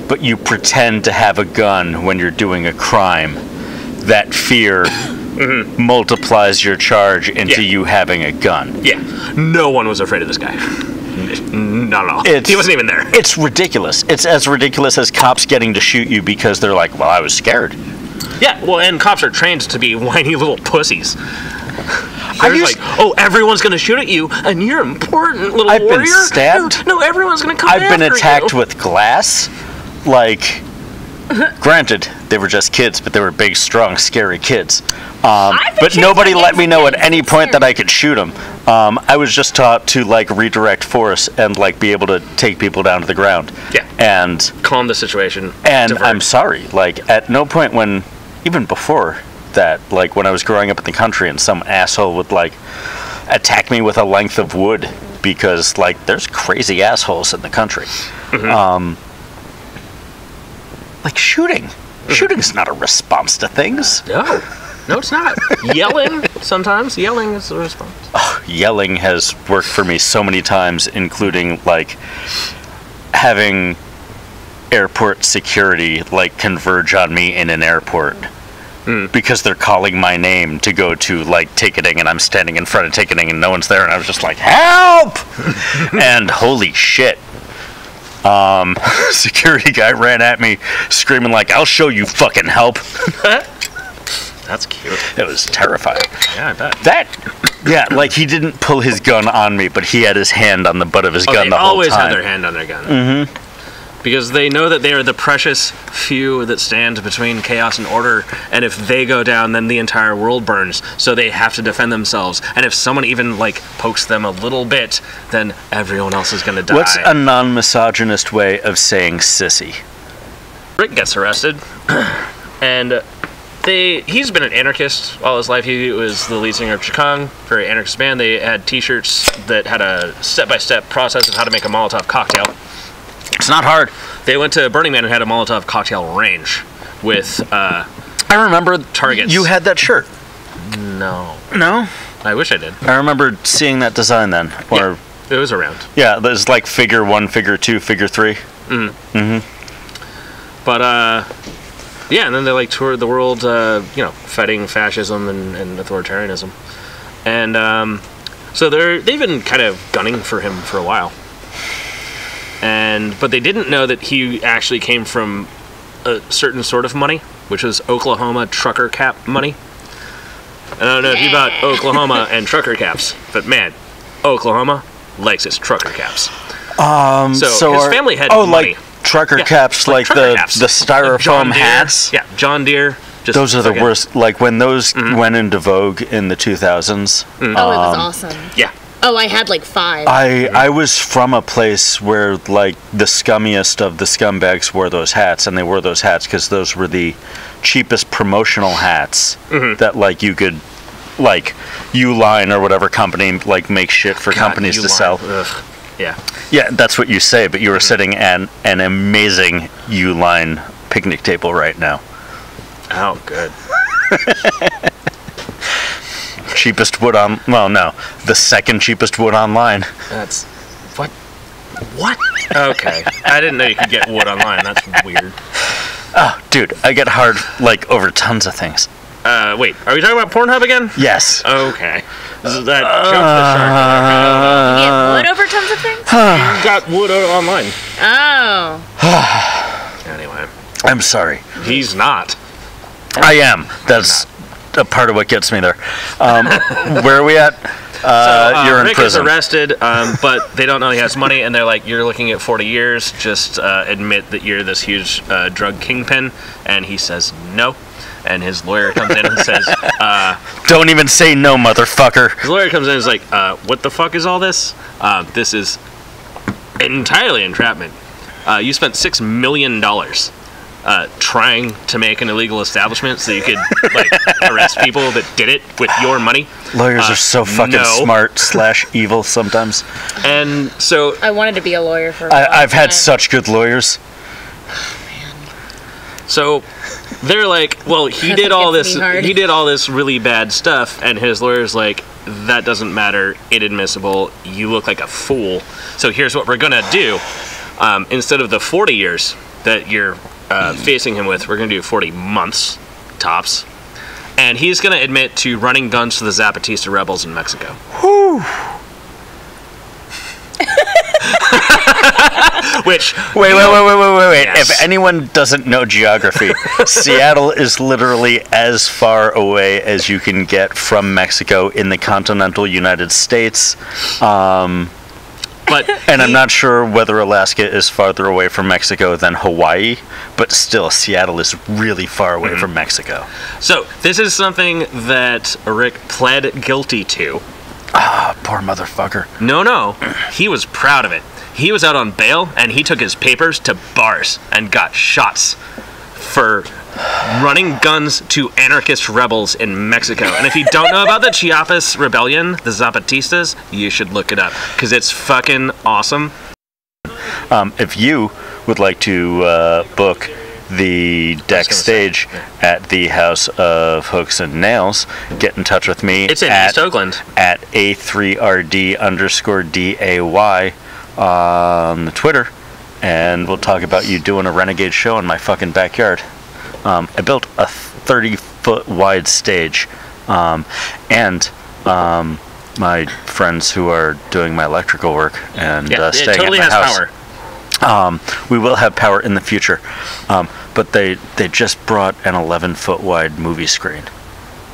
Speaker 2: but you pretend to have a gun when you're doing a crime, that fear multiplies your charge into
Speaker 3: Mm-hmm. Yeah.
Speaker 2: you having a gun.
Speaker 3: Yeah, no one was afraid of this guy. Not at all.
Speaker 2: It's-
Speaker 3: he wasn't even there.
Speaker 2: It's ridiculous. It's as ridiculous as cops getting to shoot you because they're like, well, I was scared.
Speaker 3: Yeah, well, and cops are trained to be whiny little pussies. They're
Speaker 2: used-
Speaker 3: like, oh, everyone's gonna shoot at you, and you're important, little
Speaker 2: I've been stabbed.
Speaker 3: No, no, everyone's gonna come
Speaker 2: I've been attacked
Speaker 3: you.
Speaker 2: with glass. Like, granted, they were just kids, but they were big, strong, scary kids. Um, but
Speaker 4: chased
Speaker 2: nobody let me know at any point that I could shoot them. Um, I was just taught to like redirect force and like be able to take people down to the ground.
Speaker 3: Yeah.
Speaker 2: And
Speaker 3: calm the situation.
Speaker 2: and
Speaker 3: divert.
Speaker 2: I'm sorry, like at no point when, even before that, like when I was growing up in the country and some asshole would like attack me with a length of wood because like there's crazy assholes in the country.
Speaker 3: Mm-hmm.
Speaker 2: Um, like shooting. Shooting's not a response to things.
Speaker 3: no, no, it's not. yelling sometimes. Yelling is the response.
Speaker 2: Yelling has worked for me so many times, including like having airport security like converge on me in an airport hmm. because they're calling my name to go to like ticketing and I'm standing in front of ticketing and no one's there and I was just like help and holy shit um security guy ran at me screaming like I'll show you fucking help
Speaker 3: That's cute.
Speaker 2: it was terrifying
Speaker 3: Yeah, I bet.
Speaker 2: that yeah like he didn't pull his gun on me but he had his hand on the butt of his
Speaker 3: Oh,
Speaker 2: gun the whole
Speaker 3: always
Speaker 2: time
Speaker 3: have their hand on their gun. Mm-hmm. Because they know that they are the precious few that stand between chaos and order, and if they go down, then the entire world burns. So they have to defend themselves. And if someone even like pokes them a little bit, then everyone else is gonna die.
Speaker 2: What's a non-misogynist way of saying sissy?
Speaker 3: Rick gets arrested, and they he's been an anarchist all his life. He was the lead singer of Chikang, very anarchist band. They had T-shirts that had a step-by-step process of how to make a Molotov cocktail.
Speaker 2: It's not hard.
Speaker 3: They went to Burning Man and had a Molotov cocktail range with uh,
Speaker 2: I remember
Speaker 3: Targets.
Speaker 2: You had that shirt.
Speaker 3: no.
Speaker 2: No,
Speaker 3: I wish I did.
Speaker 2: I remember seeing that design then. Or
Speaker 3: It was around,
Speaker 2: yeah, there's like figure one, figure two, figure three. Mm-hmm.
Speaker 3: but uh, yeah. And then they like toured the world, uh, you know, fighting fascism and, and authoritarianism, and um, so they're they've been kind of gunning for him for a while. And but they didn't know that he actually came from a certain sort of money. which was Oklahoma trucker cap money. And I don't know if you bought Oklahoma and trucker caps, but man, Oklahoma likes its trucker caps.
Speaker 2: Um,
Speaker 3: So, his family had
Speaker 2: oh,
Speaker 3: money.
Speaker 2: like trucker
Speaker 3: Yeah,
Speaker 2: caps, like,
Speaker 3: trucker
Speaker 2: the
Speaker 3: caps.
Speaker 2: the styrofoam
Speaker 3: Deere.
Speaker 2: hats.
Speaker 3: Yeah, John Deere. Just
Speaker 2: Those are the
Speaker 3: fucking-
Speaker 2: worst. Like when those
Speaker 3: Mm-hmm.
Speaker 2: went into vogue in the 2000s.
Speaker 4: Oh, it was awesome.
Speaker 3: Yeah.
Speaker 4: Oh, I had like five.
Speaker 2: I I was from a place where like the scummiest of the scumbags wore those hats, and they wore those hats because those were the cheapest promotional hats
Speaker 3: Mm-hmm.
Speaker 2: that like you could like Uline or whatever company like make shit for
Speaker 3: God,
Speaker 2: companies
Speaker 3: you
Speaker 2: to sell.
Speaker 3: Ugh. Yeah.
Speaker 2: Yeah, that's what you say, but you were
Speaker 3: Mm-hmm.
Speaker 2: sitting at an amazing Uline picnic table right now.
Speaker 3: Oh, good.
Speaker 2: Cheapest wood on well no, the second cheapest wood online.
Speaker 3: That's what? What? Okay. I didn't know you could get wood online. That's weird.
Speaker 2: Oh, dude, I get hard like over tons of things.
Speaker 3: Uh, wait. Are we talking about Pornhub again?
Speaker 2: Yes.
Speaker 3: Okay. This is that jump the shark.
Speaker 4: Get
Speaker 2: Uh,
Speaker 4: wood over tons of things?
Speaker 3: You got wood online.
Speaker 4: Oh.
Speaker 3: Anyway,
Speaker 2: I'm sorry.
Speaker 3: he's not.
Speaker 2: I am. That's a part of what gets me there. Um, where are we at? Uh,
Speaker 3: Uh,
Speaker 2: you're in
Speaker 3: Rick
Speaker 2: prison.
Speaker 3: is arrested, um, but they don't know he has money, and they're like, "You're looking at 40 years. Just uh, admit that you're this huge uh, drug kingpin." And he says no. And his lawyer comes in and says, uh,
Speaker 2: Don't even say no, motherfucker.
Speaker 3: his lawyer comes in and is like, uh, "What the fuck is all this? Uh, this is entirely entrapment. Uh, you spent six million dollars." Uh, trying to make an illegal establishment so you could like arrest people that did it with your money,
Speaker 2: Lawyers
Speaker 3: Uh,
Speaker 2: are so fucking
Speaker 3: no.
Speaker 2: smart slash evil sometimes.
Speaker 3: and so
Speaker 4: I wanted to be a lawyer for a
Speaker 2: I,
Speaker 4: long
Speaker 2: I've had
Speaker 4: time.
Speaker 2: such good lawyers.
Speaker 3: So they're like, well, he did all this. He did all this really bad stuff, and his lawyer's like, that doesn't matter. Inadmissible. You look like a fool. So here's what we're gonna do. Um, instead of the 40 years that you're uh, facing him with, we're gonna do 40 months, tops. And he's gonna admit to running guns to the Zapatista rebels in Mexico. Whew. Which
Speaker 2: Wait, wait, wait, wait, wait, wait, wait.
Speaker 3: Yes.
Speaker 2: If anyone doesn't know geography, Seattle is literally as far away as you can get from Mexico in the continental United States. Um,
Speaker 3: but
Speaker 2: and I'm not sure whether Alaska is farther away from Mexico than Hawaii, but still, Seattle is really far away
Speaker 3: Mm-hmm.
Speaker 2: from Mexico.
Speaker 3: So this is something that Rick pled guilty to.
Speaker 2: Ah, poor motherfucker.
Speaker 3: No, no, he was proud of it. He was out on bail and he took his papers to bars and got shots for running guns to anarchist rebels in Mexico. And if you don't know about the Chiapas rebellion, the Zapatistas, you should look it up because it's fucking awesome.
Speaker 2: Um, if you would like to uh, book the deck
Speaker 3: gonna say,
Speaker 2: stage at the House of Hooks and Nails, get in touch with me
Speaker 3: It's in
Speaker 2: at,
Speaker 3: East Oakland.
Speaker 2: at A3RD underscore DAY on the Twitter, and we'll talk about you doing a renegade show in my fucking backyard. Um, I built a 30 foot wide stage, um, and um, my friends who are doing my electrical work and
Speaker 3: Yeah,
Speaker 2: uh,
Speaker 3: it
Speaker 2: staying
Speaker 3: totally
Speaker 2: at my
Speaker 3: has
Speaker 2: house.
Speaker 3: power.
Speaker 2: Um, we will have power in the future, um, but they they just brought an 11 foot wide movie screen,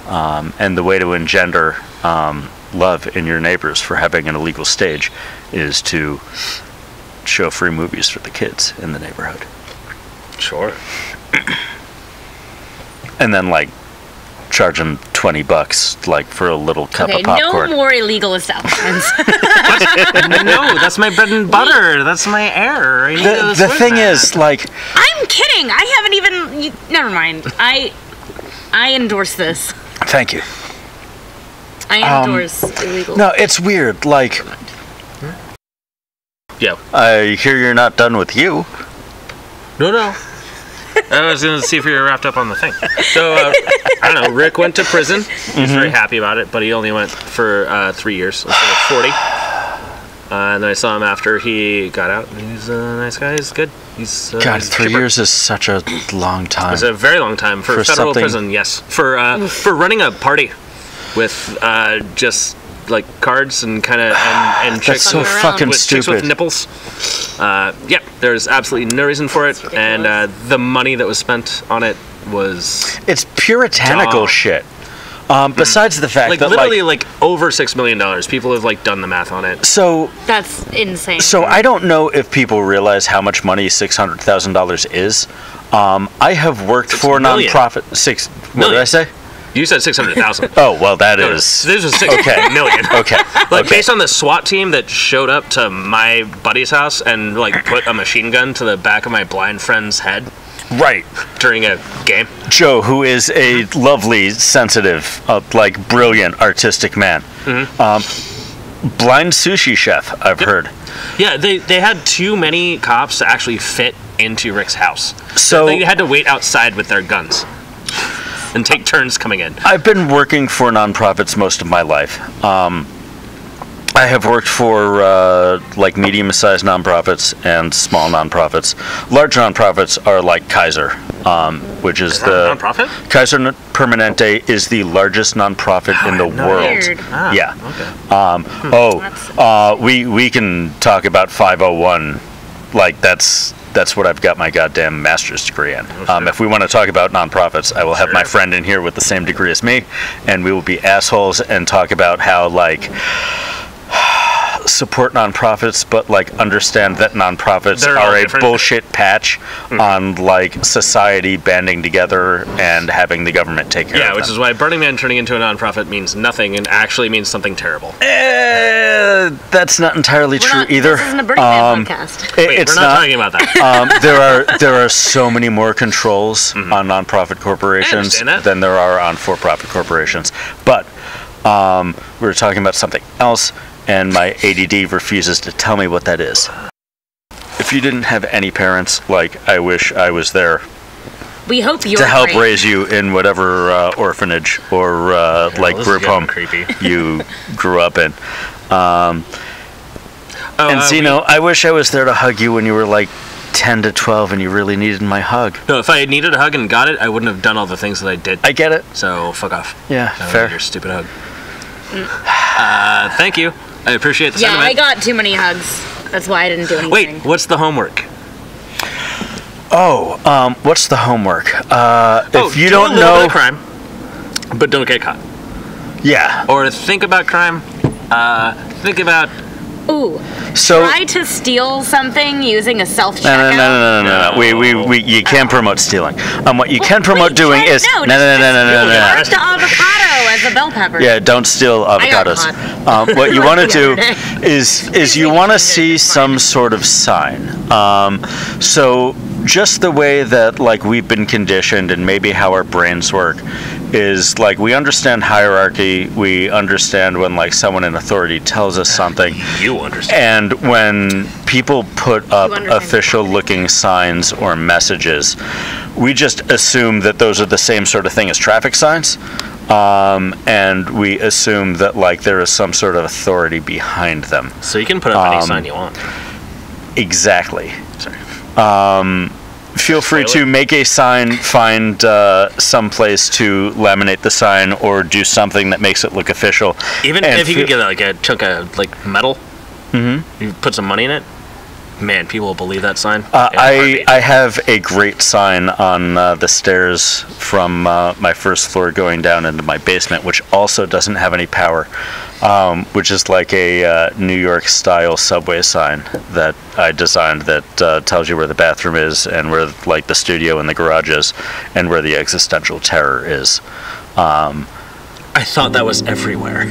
Speaker 2: um, and the way to engender um, love in your neighbors for having an illegal stage is to show free movies for the kids in the neighborhood,
Speaker 3: Sure.
Speaker 2: And then like charge them 20 bucks like for a little cup
Speaker 4: Okay,
Speaker 2: of popcorn.
Speaker 4: no more illegal establishments.
Speaker 3: no, that's my bread and butter. That's my air.
Speaker 2: The, the thing
Speaker 3: that.
Speaker 2: is like
Speaker 4: I'm kidding. I haven't even. You, never mind. I I endorse this.
Speaker 2: thank you.
Speaker 4: I
Speaker 2: Um,
Speaker 4: endorse illegal.
Speaker 2: No, it's weird. Like
Speaker 3: yeah.
Speaker 2: I hear you're not done with you.
Speaker 3: No, no. I was going to see if you were wrapped up on the thing. So, uh, I don't know. Rick went to prison. He was very happy about it, but he only went for uh, three years instead of 40. Uh, and then I saw him after he got out. He's a nice guy. He's good. He's uh,
Speaker 2: God,
Speaker 3: he's
Speaker 2: three years is such a long time.
Speaker 3: It's a very long time for,
Speaker 2: For
Speaker 3: federal
Speaker 2: something-
Speaker 3: prison. Yes, for uh, for running a party with uh, just like cards and kind of and, and
Speaker 2: That's
Speaker 3: chicks
Speaker 2: so
Speaker 4: around.
Speaker 2: fucking
Speaker 3: with chicks with nipples. Uh, yeah, there's absolutely no reason for it, and uh, the money that was spent on it was
Speaker 2: It's puritanical
Speaker 3: Dog.
Speaker 2: shit. Um, besides the fact that
Speaker 3: like
Speaker 2: that
Speaker 3: literally
Speaker 2: like,
Speaker 3: like over six million dollars. People have like done the math on it.
Speaker 2: so
Speaker 4: That's insane.
Speaker 2: so I don't know if people realize how much money six hundred thousand dollars is. Um, I have worked
Speaker 3: Six
Speaker 2: for
Speaker 3: million.
Speaker 2: nonprofit six. What did I say?
Speaker 3: You said six hundred thousand.
Speaker 2: Oh well, that
Speaker 3: No,
Speaker 2: is
Speaker 3: This was six
Speaker 2: Okay.
Speaker 3: million.
Speaker 2: okay.
Speaker 3: Like
Speaker 2: okay.
Speaker 3: based on the SWAT team that showed up to my buddy's house and like put a machine gun to the back of my blind friend's head
Speaker 2: right.
Speaker 3: during a game.
Speaker 2: Joe, who is a lovely, sensitive, uh, like brilliant, artistic man.
Speaker 3: Mm-hmm.
Speaker 2: Um, blind sushi chef, I've heard.
Speaker 3: Yeah, they they had too many cops to actually fit into Rick's house.
Speaker 2: So-
Speaker 3: they had to wait outside with their guns and take turns coming in.
Speaker 2: I've been working for nonprofits most of my life. Um, I have worked for uh, like medium-sized nonprofits and small nonprofits. Large nonprofits are like Kaiser, um, which is the
Speaker 3: Nonprofit?
Speaker 2: Kaiser Permanente is the largest nonprofit in the
Speaker 3: know
Speaker 2: world.
Speaker 4: Weird.
Speaker 3: Ah,
Speaker 2: Yeah.
Speaker 3: Okay.
Speaker 2: Um, oh, uh, we we can talk about 501. Like that's that's what I've got my goddamn master's degree in. Um, if we want to talk about nonprofits, I will have my friend in here with the same degree as me, and we will be assholes and talk about how like support nonprofits, but like understand that nonprofits
Speaker 3: They're
Speaker 2: are a bullshit patch on like society banding together and having the government take care
Speaker 3: Yeah,
Speaker 2: of
Speaker 3: which
Speaker 2: them.
Speaker 3: is why Burning Man turning into a nonprofit means nothing and actually means something terrible.
Speaker 2: Eh, that's not entirely
Speaker 4: We're
Speaker 2: true
Speaker 4: not,
Speaker 2: either.
Speaker 4: This isn't a Burning Man
Speaker 2: Um,
Speaker 4: podcast.
Speaker 2: it-
Speaker 3: Wait,
Speaker 2: it's
Speaker 3: we're not, talking about that.
Speaker 2: um, there are there are so many more controls on nonprofit corporations
Speaker 3: Mm-hmm.
Speaker 2: than there are on for-profit corporations. But um, we were talking about something else, and my ADD refuses to tell me what that is. If you didn't have any parents, like I wish I was there
Speaker 4: We hope you're
Speaker 2: to help
Speaker 4: great.
Speaker 2: raise you in whatever uh, orphanage or uh, like group home
Speaker 3: creepy.
Speaker 2: you grew up in. Um,
Speaker 3: Oh,
Speaker 2: and
Speaker 3: uh,
Speaker 2: Xeno, I wish I was there to hug you when you were like 10 to 12 and you really needed my hug.
Speaker 3: no, if I had needed a hug and got it, I wouldn't have done all the things that I did.
Speaker 2: I get it.
Speaker 3: so fuck off.
Speaker 2: Yeah,
Speaker 3: I
Speaker 2: fair.
Speaker 3: need Your stupid hug. Uh, thank you. I appreciate the
Speaker 4: Yeah,
Speaker 3: sentiment.
Speaker 4: I got too many hugs. That's why I didn't do anything.
Speaker 3: Wait, what's the homework?
Speaker 2: Oh, um, what's the homework? Uh,
Speaker 3: oh,
Speaker 2: if you
Speaker 3: do
Speaker 2: don't
Speaker 3: a
Speaker 2: know,
Speaker 3: bit of crime, but don't get caught.
Speaker 2: yeah.
Speaker 3: Or think about crime. Uh, think about
Speaker 4: Ooh,
Speaker 2: So
Speaker 4: try to steal something using a self checkout.
Speaker 2: no, no, no, no, no, no. We, we, we, you can't promote stealing. Um, what you can promote doing
Speaker 4: wait,
Speaker 2: is
Speaker 4: no,
Speaker 2: no, no, no, no, no, no, no.
Speaker 4: The avocado as a bell pepper.
Speaker 2: Yeah, don't steal avocados. Um, what you want to do is is you want to see some sort of sign. Um, so just the way that like we've been conditioned and maybe how our brains work is like we understand hierarchy. We understand when like someone in authority tells us something.
Speaker 3: you understand.
Speaker 2: And when people put up official looking signs or messages, we just assume that those are the same sort of thing as traffic signs. Um, and we assume that like there is some sort of authority behind them.
Speaker 3: So you can put up any
Speaker 2: Um,
Speaker 3: sign you want.
Speaker 2: Exactly.
Speaker 3: Sorry.
Speaker 2: Feel free to make a sign, find uh, some place to laminate the sign, or do something that makes it look official.
Speaker 3: Even
Speaker 2: And
Speaker 3: if you could get like a chunk of like metal, mm-hmm. you put some money in it. Man, people will believe that sign.
Speaker 2: Uh, I. I have a great sign on uh, the stairs from uh, my first floor going down into my basement, which also doesn't have any power, um, which is like a uh, New York style subway sign that I designed that uh, tells you where the bathroom is and where like the studio and the garage is and where the existential terror is. Um,
Speaker 3: I thought that was everywhere.